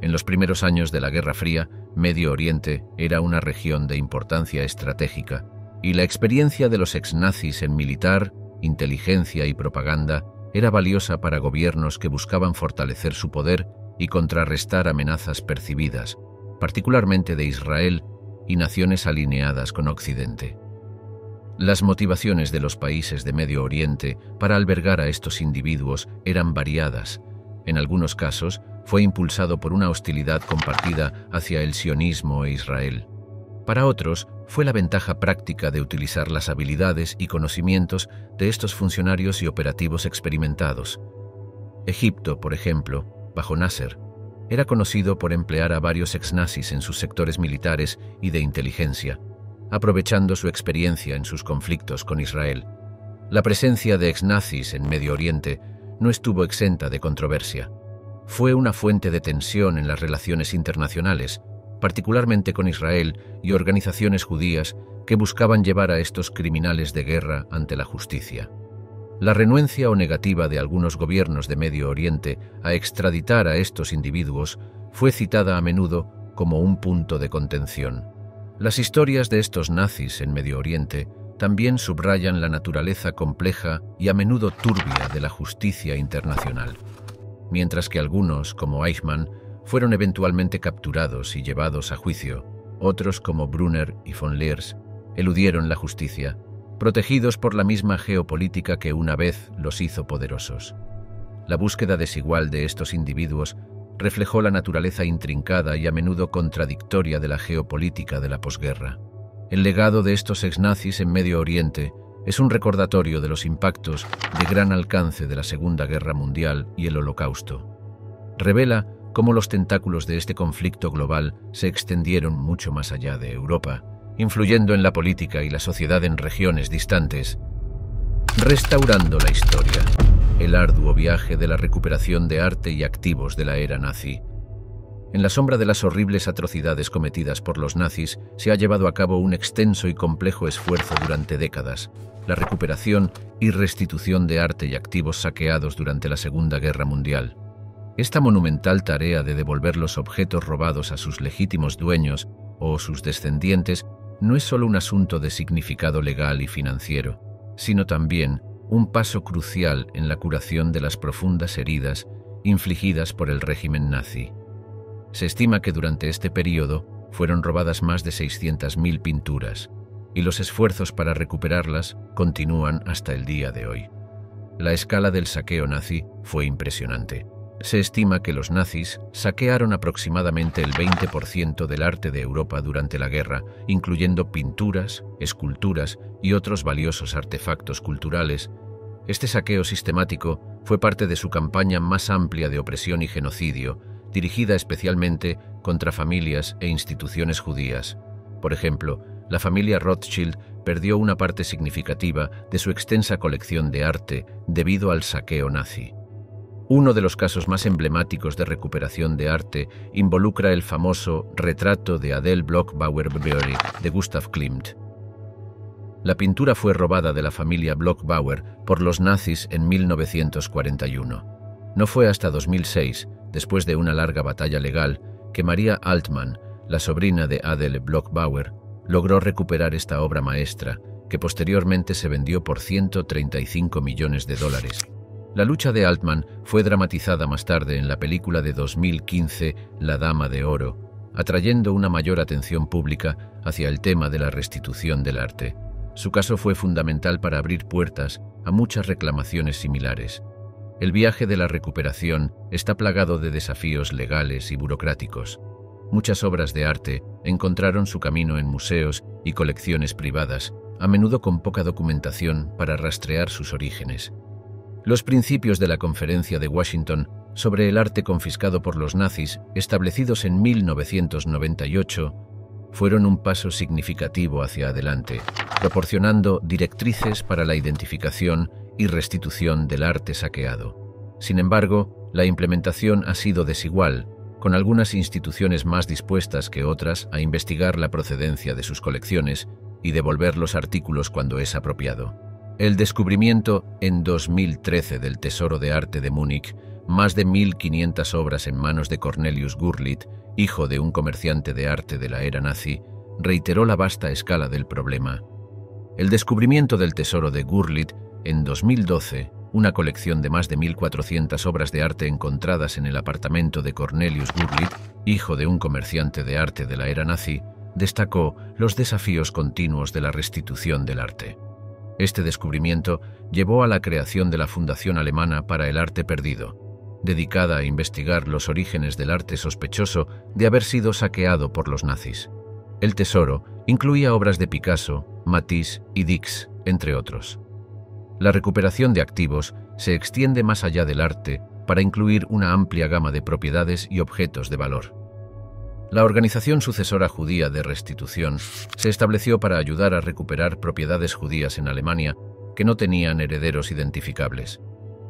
En los primeros años de la Guerra Fría, Medio Oriente era una región de importancia estratégica, y la experiencia de los ex-nazis en militar, inteligencia y propaganda era valiosa para gobiernos que buscaban fortalecer su poder y contrarrestar amenazas percibidas, particularmente de Israel y naciones alineadas con Occidente. Las motivaciones de los países de Medio Oriente para albergar a estos individuos eran variadas. En algunos casos, fue impulsado por una hostilidad compartida hacia el sionismo e Israel. Para otros, fue la ventaja práctica de utilizar las habilidades y conocimientos de estos funcionarios y operativos experimentados. Egipto, por ejemplo, bajo Nasser, era conocido por emplear a varios ex-nazis en sus sectores militares y de inteligencia, aprovechando su experiencia en sus conflictos con Israel. La presencia de ex-nazis en Medio Oriente no estuvo exenta de controversia. Fue una fuente de tensión en las relaciones internacionales, particularmente con Israel y organizaciones judías que buscaban llevar a estos criminales de guerra ante la justicia. La renuencia o negativa de algunos gobiernos de Medio Oriente a extraditar a estos individuos fue citada a menudo como un punto de contención. Las historias de estos nazis en Medio Oriente también subrayan la naturaleza compleja y a menudo turbia de la justicia internacional. Mientras que algunos, como Eichmann, fueron eventualmente capturados y llevados a juicio, otros, como Brunner y von Leers, eludieron la justicia protegidos por la misma geopolítica que una vez los hizo poderosos. La búsqueda desigual de estos individuos reflejó la naturaleza intrincada y a menudo contradictoria de la geopolítica de la posguerra. El legado de estos ex-nazis en Medio Oriente es un recordatorio de los impactos de gran alcance de la Segunda Guerra Mundial y el Holocausto. Revela cómo los tentáculos de este conflicto global se extendieron mucho más allá de Europa influyendo en la política y la sociedad en regiones distantes, restaurando la historia, el arduo viaje de la recuperación de arte y activos de la era nazi. En la sombra de las horribles atrocidades cometidas por los nazis se ha llevado a cabo un extenso y complejo esfuerzo durante décadas, la recuperación y restitución de arte y activos saqueados durante la Segunda Guerra Mundial. Esta monumental tarea de devolver los objetos robados a sus legítimos dueños o sus descendientes no es solo un asunto de significado legal y financiero, sino también un paso crucial en la curación de las profundas heridas infligidas por el régimen nazi. Se estima que durante este periodo fueron robadas más de 600.000 pinturas, y los esfuerzos para recuperarlas continúan hasta el día de hoy. La escala del saqueo nazi fue impresionante. Se estima que los nazis saquearon aproximadamente el 20% del arte de Europa durante la guerra, incluyendo pinturas, esculturas y otros valiosos artefactos culturales. Este saqueo sistemático fue parte de su campaña más amplia de opresión y genocidio, dirigida especialmente contra familias e instituciones judías. Por ejemplo, la familia Rothschild perdió una parte significativa de su extensa colección de arte debido al saqueo nazi. Uno de los casos más emblemáticos de recuperación de arte involucra el famoso retrato de Adele Bloch-Bauer de Gustav Klimt. La pintura fue robada de la familia Bloch-Bauer por los nazis en 1941. No fue hasta 2006, después de una larga batalla legal, que María Altmann, la sobrina de Adele Bloch-Bauer, logró recuperar esta obra maestra, que posteriormente se vendió por 135 millones de dólares. La lucha de Altman fue dramatizada más tarde en la película de 2015 La Dama de Oro, atrayendo una mayor atención pública hacia el tema de la restitución del arte. Su caso fue fundamental para abrir puertas a muchas reclamaciones similares. El viaje de la recuperación está plagado de desafíos legales y burocráticos. Muchas obras de arte encontraron su camino en museos y colecciones privadas, a menudo con poca documentación para rastrear sus orígenes. Los principios de la Conferencia de Washington sobre el arte confiscado por los nazis, establecidos en 1998, fueron un paso significativo hacia adelante, proporcionando directrices para la identificación y restitución del arte saqueado. Sin embargo, la implementación ha sido desigual, con algunas instituciones más dispuestas que otras a investigar la procedencia de sus colecciones y devolver los artículos cuando es apropiado. El descubrimiento en 2013 del Tesoro de Arte de Múnich, más de 1.500 obras en manos de Cornelius Gurlitt, hijo de un comerciante de arte de la era nazi, reiteró la vasta escala del problema. El descubrimiento del Tesoro de Gurlitt en 2012, una colección de más de 1.400 obras de arte encontradas en el apartamento de Cornelius Gurlitt, hijo de un comerciante de arte de la era nazi, destacó los desafíos continuos de la restitución del arte. Este descubrimiento llevó a la creación de la Fundación Alemana para el Arte Perdido, dedicada a investigar los orígenes del arte sospechoso de haber sido saqueado por los nazis. El tesoro incluía obras de Picasso, Matisse y Dix, entre otros. La recuperación de activos se extiende más allá del arte para incluir una amplia gama de propiedades y objetos de valor. La organización sucesora judía de restitución se estableció para ayudar a recuperar propiedades judías en Alemania que no tenían herederos identificables.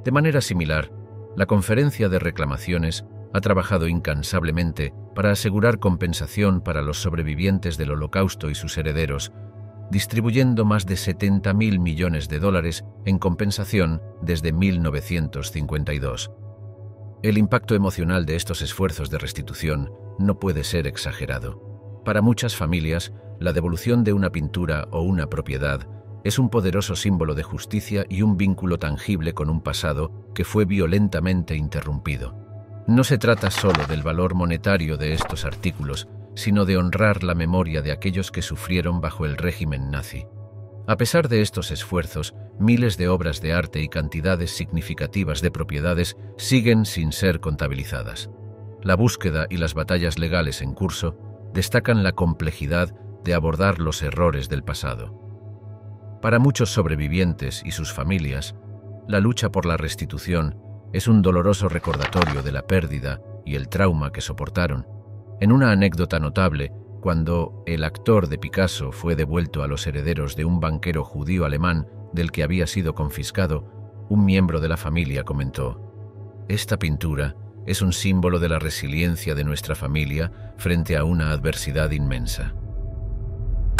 De manera similar, la Conferencia de Reclamaciones ha trabajado incansablemente para asegurar compensación para los sobrevivientes del Holocausto y sus herederos, distribuyendo más de 70.000 millones de dólares en compensación desde 1952. El impacto emocional de estos esfuerzos de restitución no puede ser exagerado. Para muchas familias, la devolución de una pintura o una propiedad es un poderoso símbolo de justicia y un vínculo tangible con un pasado que fue violentamente interrumpido. No se trata solo del valor monetario de estos artículos, sino de honrar la memoria de aquellos que sufrieron bajo el régimen nazi. A pesar de estos esfuerzos, miles de obras de arte y cantidades significativas de propiedades siguen sin ser contabilizadas. La búsqueda y las batallas legales en curso destacan la complejidad de abordar los errores del pasado. Para muchos sobrevivientes y sus familias, la lucha por la restitución es un doloroso recordatorio de la pérdida y el trauma que soportaron. En una anécdota notable, cuando el actor de Picasso fue devuelto a los herederos de un banquero judío alemán del que había sido confiscado, un miembro de la familia comentó, Esta pintura es un símbolo de la resiliencia de nuestra familia frente a una adversidad inmensa.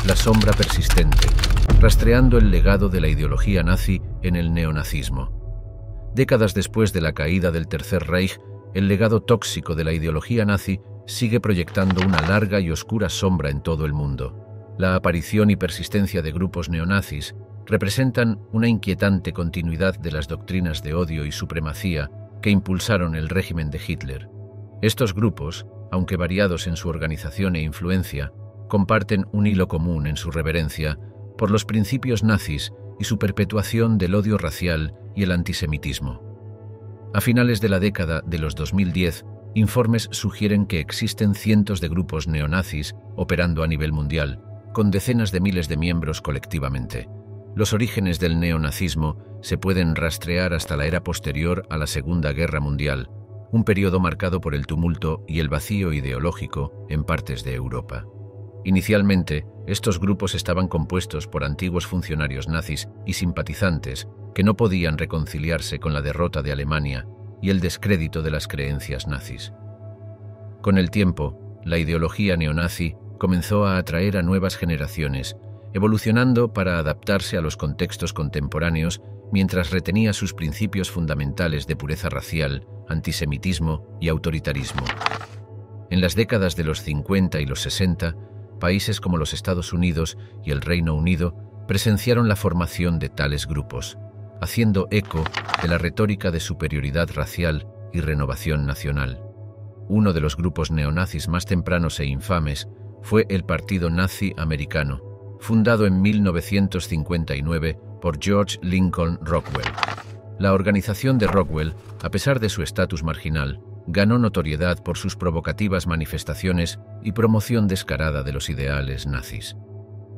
La sombra persistente, rastreando el legado de la ideología nazi en el neonazismo. Décadas después de la caída del Tercer Reich, el legado tóxico de la ideología nazi sigue proyectando una larga y oscura sombra en todo el mundo. La aparición y persistencia de grupos neonazis representan una inquietante continuidad de las doctrinas de odio y supremacía que impulsaron el régimen de Hitler. Estos grupos, aunque variados en su organización e influencia, comparten un hilo común en su reverencia por los principios nazis y su perpetuación del odio racial y el antisemitismo. A finales de la década de los 2010, Informes sugieren que existen cientos de grupos neonazis operando a nivel mundial, con decenas de miles de miembros colectivamente. Los orígenes del neonazismo se pueden rastrear hasta la era posterior a la Segunda Guerra Mundial, un periodo marcado por el tumulto y el vacío ideológico en partes de Europa. Inicialmente, estos grupos estaban compuestos por antiguos funcionarios nazis y simpatizantes que no podían reconciliarse con la derrota de Alemania y el descrédito de las creencias nazis. Con el tiempo, la ideología neonazi comenzó a atraer a nuevas generaciones, evolucionando para adaptarse a los contextos contemporáneos mientras retenía sus principios fundamentales de pureza racial, antisemitismo y autoritarismo. En las décadas de los 50 y los 60, países como los Estados Unidos y el Reino Unido presenciaron la formación de tales grupos haciendo eco de la retórica de superioridad racial y renovación nacional. Uno de los grupos neonazis más tempranos e infames fue el Partido Nazi Americano, fundado en 1959 por George Lincoln Rockwell. La organización de Rockwell, a pesar de su estatus marginal, ganó notoriedad por sus provocativas manifestaciones y promoción descarada de los ideales nazis.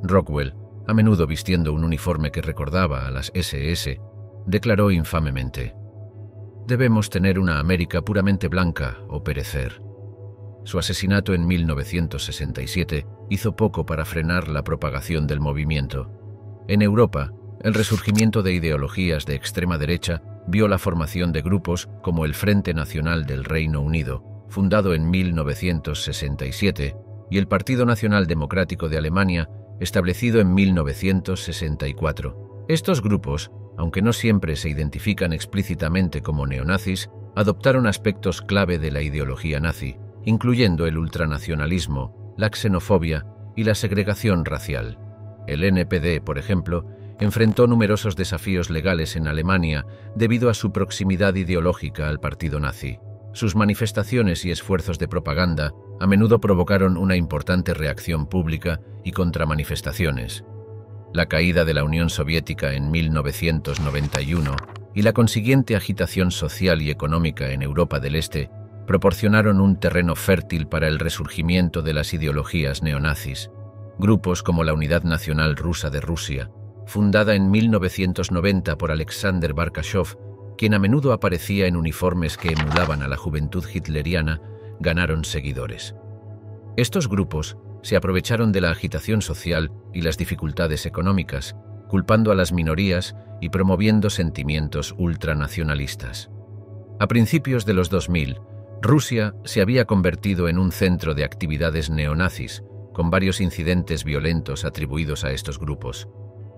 Rockwell, a menudo vistiendo un uniforme que recordaba a las SS, declaró infamemente, Debemos tener una América puramente blanca o perecer. Su asesinato en 1967 hizo poco para frenar la propagación del movimiento. En Europa, el resurgimiento de ideologías de extrema derecha vio la formación de grupos como el Frente Nacional del Reino Unido, fundado en 1967, y el Partido Nacional Democrático de Alemania, establecido en 1964. Estos grupos aunque no siempre se identifican explícitamente como neonazis, adoptaron aspectos clave de la ideología nazi, incluyendo el ultranacionalismo, la xenofobia y la segregación racial. El NPD, por ejemplo, enfrentó numerosos desafíos legales en Alemania debido a su proximidad ideológica al partido nazi. Sus manifestaciones y esfuerzos de propaganda a menudo provocaron una importante reacción pública y contramanifestaciones. La caída de la Unión Soviética en 1991 y la consiguiente agitación social y económica en Europa del Este proporcionaron un terreno fértil para el resurgimiento de las ideologías neonazis. Grupos como la Unidad Nacional Rusa de Rusia, fundada en 1990 por Alexander Barkashov, quien a menudo aparecía en uniformes que emulaban a la juventud hitleriana, ganaron seguidores. Estos grupos se aprovecharon de la agitación social y las dificultades económicas, culpando a las minorías y promoviendo sentimientos ultranacionalistas. A principios de los 2000, Rusia se había convertido en un centro de actividades neonazis, con varios incidentes violentos atribuidos a estos grupos.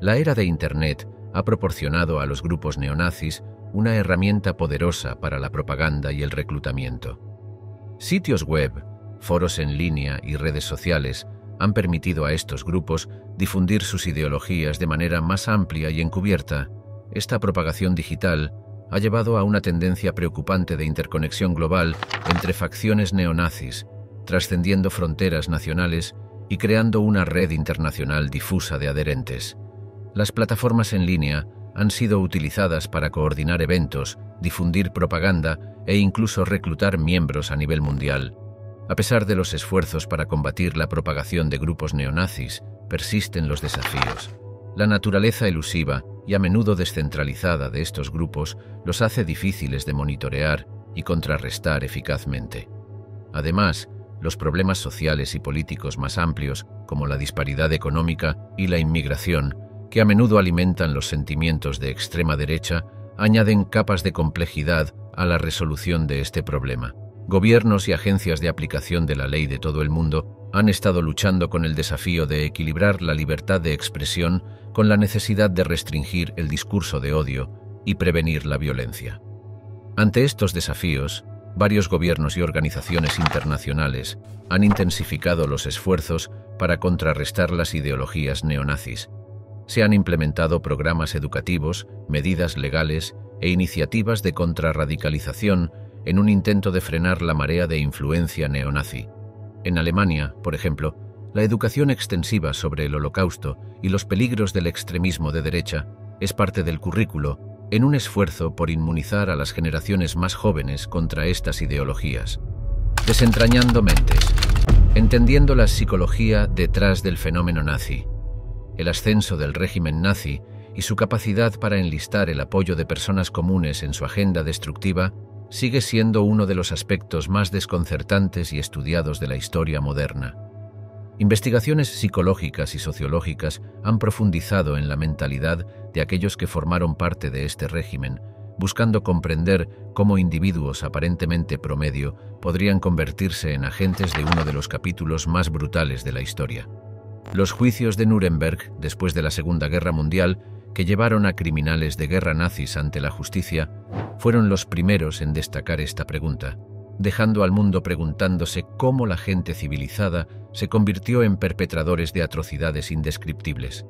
La era de Internet ha proporcionado a los grupos neonazis una herramienta poderosa para la propaganda y el reclutamiento. Sitios web, foros en línea y redes sociales han permitido a estos grupos difundir sus ideologías de manera más amplia y encubierta. Esta propagación digital ha llevado a una tendencia preocupante de interconexión global entre facciones neonazis, trascendiendo fronteras nacionales y creando una red internacional difusa de adherentes. Las plataformas en línea han sido utilizadas para coordinar eventos, difundir propaganda e incluso reclutar miembros a nivel mundial. A pesar de los esfuerzos para combatir la propagación de grupos neonazis, persisten los desafíos. La naturaleza elusiva y a menudo descentralizada de estos grupos los hace difíciles de monitorear y contrarrestar eficazmente. Además, los problemas sociales y políticos más amplios, como la disparidad económica y la inmigración, que a menudo alimentan los sentimientos de extrema derecha, añaden capas de complejidad a la resolución de este problema. Gobiernos y agencias de aplicación de la ley de todo el mundo han estado luchando con el desafío de equilibrar la libertad de expresión con la necesidad de restringir el discurso de odio y prevenir la violencia. Ante estos desafíos, varios gobiernos y organizaciones internacionales han intensificado los esfuerzos para contrarrestar las ideologías neonazis, se han implementado programas educativos, medidas legales e iniciativas de contrarradicalización en un intento de frenar la marea de influencia neonazi. En Alemania, por ejemplo, la educación extensiva sobre el holocausto y los peligros del extremismo de derecha es parte del currículo en un esfuerzo por inmunizar a las generaciones más jóvenes contra estas ideologías. Desentrañando mentes, entendiendo la psicología detrás del fenómeno nazi el ascenso del régimen nazi y su capacidad para enlistar el apoyo de personas comunes en su agenda destructiva sigue siendo uno de los aspectos más desconcertantes y estudiados de la historia moderna. Investigaciones psicológicas y sociológicas han profundizado en la mentalidad de aquellos que formaron parte de este régimen, buscando comprender cómo individuos aparentemente promedio podrían convertirse en agentes de uno de los capítulos más brutales de la historia. Los juicios de Nuremberg, después de la Segunda Guerra Mundial, que llevaron a criminales de guerra nazis ante la justicia, fueron los primeros en destacar esta pregunta, dejando al mundo preguntándose cómo la gente civilizada se convirtió en perpetradores de atrocidades indescriptibles.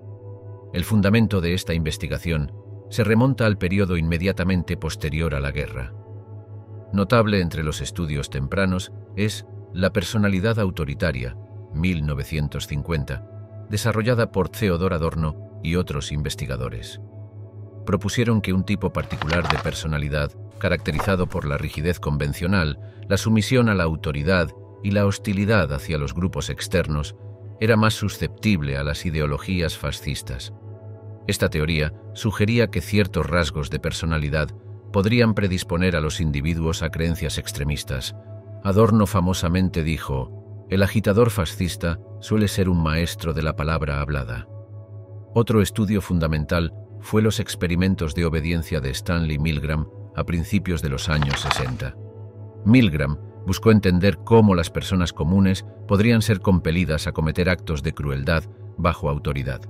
El fundamento de esta investigación se remonta al periodo inmediatamente posterior a la guerra. Notable entre los estudios tempranos es la personalidad autoritaria, 1950, desarrollada por Theodor Adorno y otros investigadores. Propusieron que un tipo particular de personalidad, caracterizado por la rigidez convencional, la sumisión a la autoridad y la hostilidad hacia los grupos externos, era más susceptible a las ideologías fascistas. Esta teoría sugería que ciertos rasgos de personalidad podrían predisponer a los individuos a creencias extremistas. Adorno famosamente dijo, el agitador fascista suele ser un maestro de la palabra hablada. Otro estudio fundamental fue los experimentos de obediencia de Stanley Milgram a principios de los años 60. Milgram buscó entender cómo las personas comunes podrían ser compelidas a cometer actos de crueldad bajo autoridad.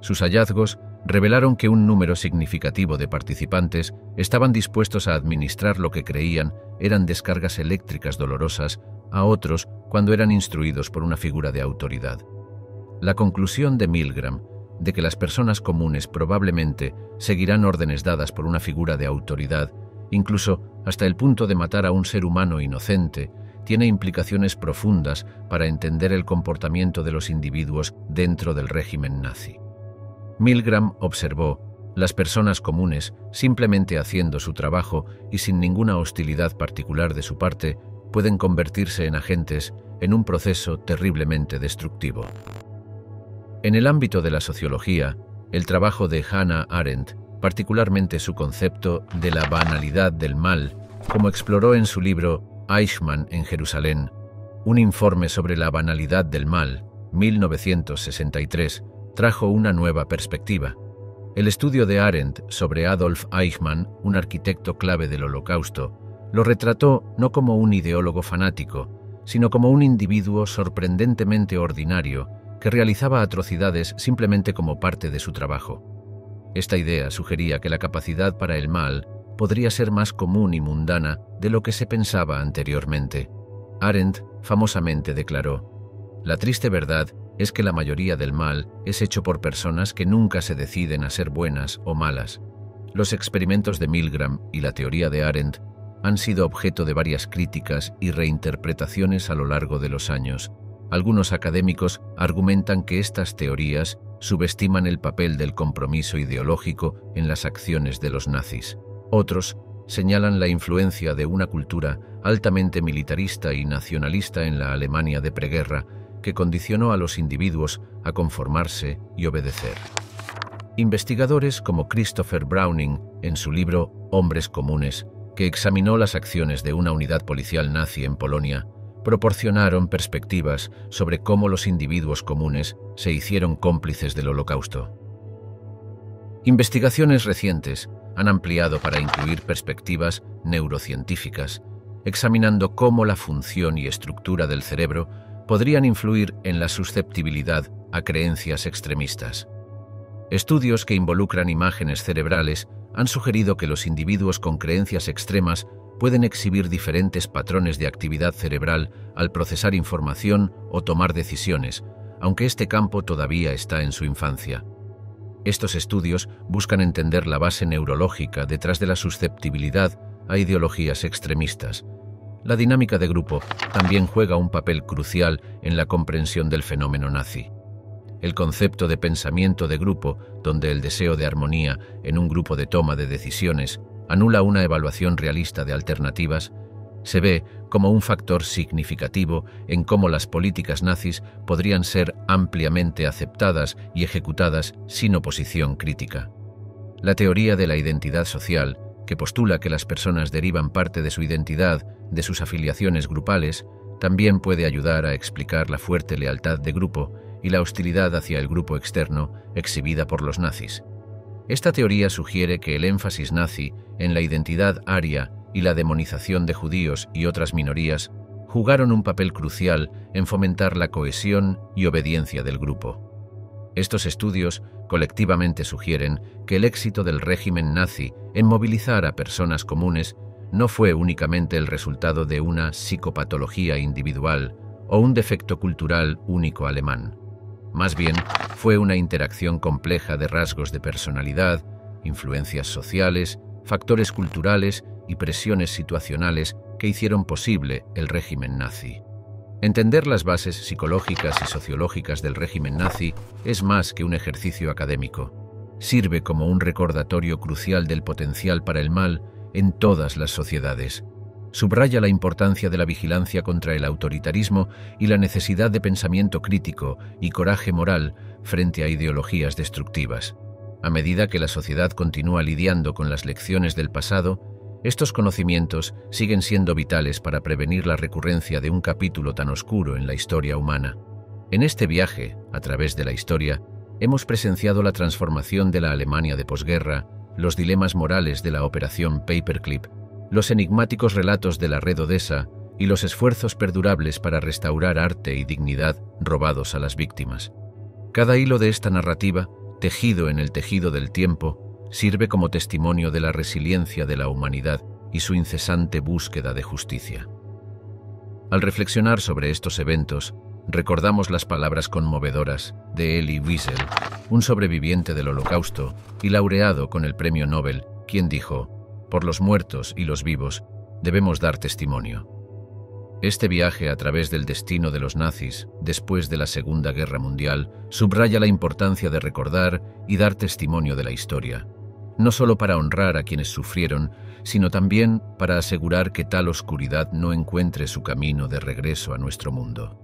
Sus hallazgos revelaron que un número significativo de participantes estaban dispuestos a administrar lo que creían eran descargas eléctricas dolorosas a otros cuando eran instruidos por una figura de autoridad. La conclusión de Milgram de que las personas comunes probablemente seguirán órdenes dadas por una figura de autoridad, incluso hasta el punto de matar a un ser humano inocente, tiene implicaciones profundas para entender el comportamiento de los individuos dentro del régimen nazi. Milgram observó, las personas comunes, simplemente haciendo su trabajo y sin ninguna hostilidad particular de su parte, pueden convertirse en agentes en un proceso terriblemente destructivo. En el ámbito de la sociología, el trabajo de Hannah Arendt particularmente su concepto de la banalidad del mal, como exploró en su libro Eichmann en Jerusalén, un informe sobre la banalidad del mal, 1963, trajo una nueva perspectiva. El estudio de Arendt sobre Adolf Eichmann, un arquitecto clave del Holocausto, lo retrató no como un ideólogo fanático, sino como un individuo sorprendentemente ordinario que realizaba atrocidades simplemente como parte de su trabajo. Esta idea sugería que la capacidad para el mal podría ser más común y mundana de lo que se pensaba anteriormente. Arendt famosamente declaró, La triste verdad es que la mayoría del mal es hecho por personas que nunca se deciden a ser buenas o malas. Los experimentos de Milgram y la teoría de Arendt han sido objeto de varias críticas y reinterpretaciones a lo largo de los años. Algunos académicos argumentan que estas teorías subestiman el papel del compromiso ideológico en las acciones de los nazis. Otros señalan la influencia de una cultura altamente militarista y nacionalista en la Alemania de preguerra que condicionó a los individuos a conformarse y obedecer. Investigadores como Christopher Browning, en su libro Hombres Comunes, que examinó las acciones de una unidad policial nazi en Polonia, proporcionaron perspectivas sobre cómo los individuos comunes se hicieron cómplices del holocausto. Investigaciones recientes han ampliado para incluir perspectivas neurocientíficas, examinando cómo la función y estructura del cerebro podrían influir en la susceptibilidad a creencias extremistas. Estudios que involucran imágenes cerebrales han sugerido que los individuos con creencias extremas pueden exhibir diferentes patrones de actividad cerebral al procesar información o tomar decisiones, aunque este campo todavía está en su infancia. Estos estudios buscan entender la base neurológica detrás de la susceptibilidad a ideologías extremistas. La dinámica de grupo también juega un papel crucial en la comprensión del fenómeno nazi. El concepto de pensamiento de grupo, donde el deseo de armonía en un grupo de toma de decisiones anula una evaluación realista de alternativas, se ve como un factor significativo en cómo las políticas nazis podrían ser ampliamente aceptadas y ejecutadas sin oposición crítica. La teoría de la identidad social, que postula que las personas derivan parte de su identidad de sus afiliaciones grupales, también puede ayudar a explicar la fuerte lealtad de grupo y la hostilidad hacia el grupo externo exhibida por los nazis. Esta teoría sugiere que el énfasis nazi en la identidad aria y la demonización de judíos y otras minorías jugaron un papel crucial en fomentar la cohesión y obediencia del grupo. Estos estudios colectivamente sugieren que el éxito del régimen nazi en movilizar a personas comunes no fue únicamente el resultado de una psicopatología individual o un defecto cultural único alemán. Más bien, fue una interacción compleja de rasgos de personalidad, influencias sociales, factores culturales y presiones situacionales que hicieron posible el régimen nazi. Entender las bases psicológicas y sociológicas del régimen nazi es más que un ejercicio académico. Sirve como un recordatorio crucial del potencial para el mal en todas las sociedades subraya la importancia de la vigilancia contra el autoritarismo y la necesidad de pensamiento crítico y coraje moral frente a ideologías destructivas. A medida que la sociedad continúa lidiando con las lecciones del pasado, estos conocimientos siguen siendo vitales para prevenir la recurrencia de un capítulo tan oscuro en la historia humana. En este viaje, a través de la historia, hemos presenciado la transformación de la Alemania de posguerra, los dilemas morales de la Operación Paperclip los enigmáticos relatos de la red Odessa y los esfuerzos perdurables para restaurar arte y dignidad robados a las víctimas. Cada hilo de esta narrativa, tejido en el tejido del tiempo, sirve como testimonio de la resiliencia de la humanidad y su incesante búsqueda de justicia. Al reflexionar sobre estos eventos, recordamos las palabras conmovedoras de Elie Wiesel, un sobreviviente del Holocausto y laureado con el Premio Nobel, quien dijo, por los muertos y los vivos, debemos dar testimonio. Este viaje a través del destino de los nazis después de la Segunda Guerra Mundial subraya la importancia de recordar y dar testimonio de la historia, no solo para honrar a quienes sufrieron, sino también para asegurar que tal oscuridad no encuentre su camino de regreso a nuestro mundo.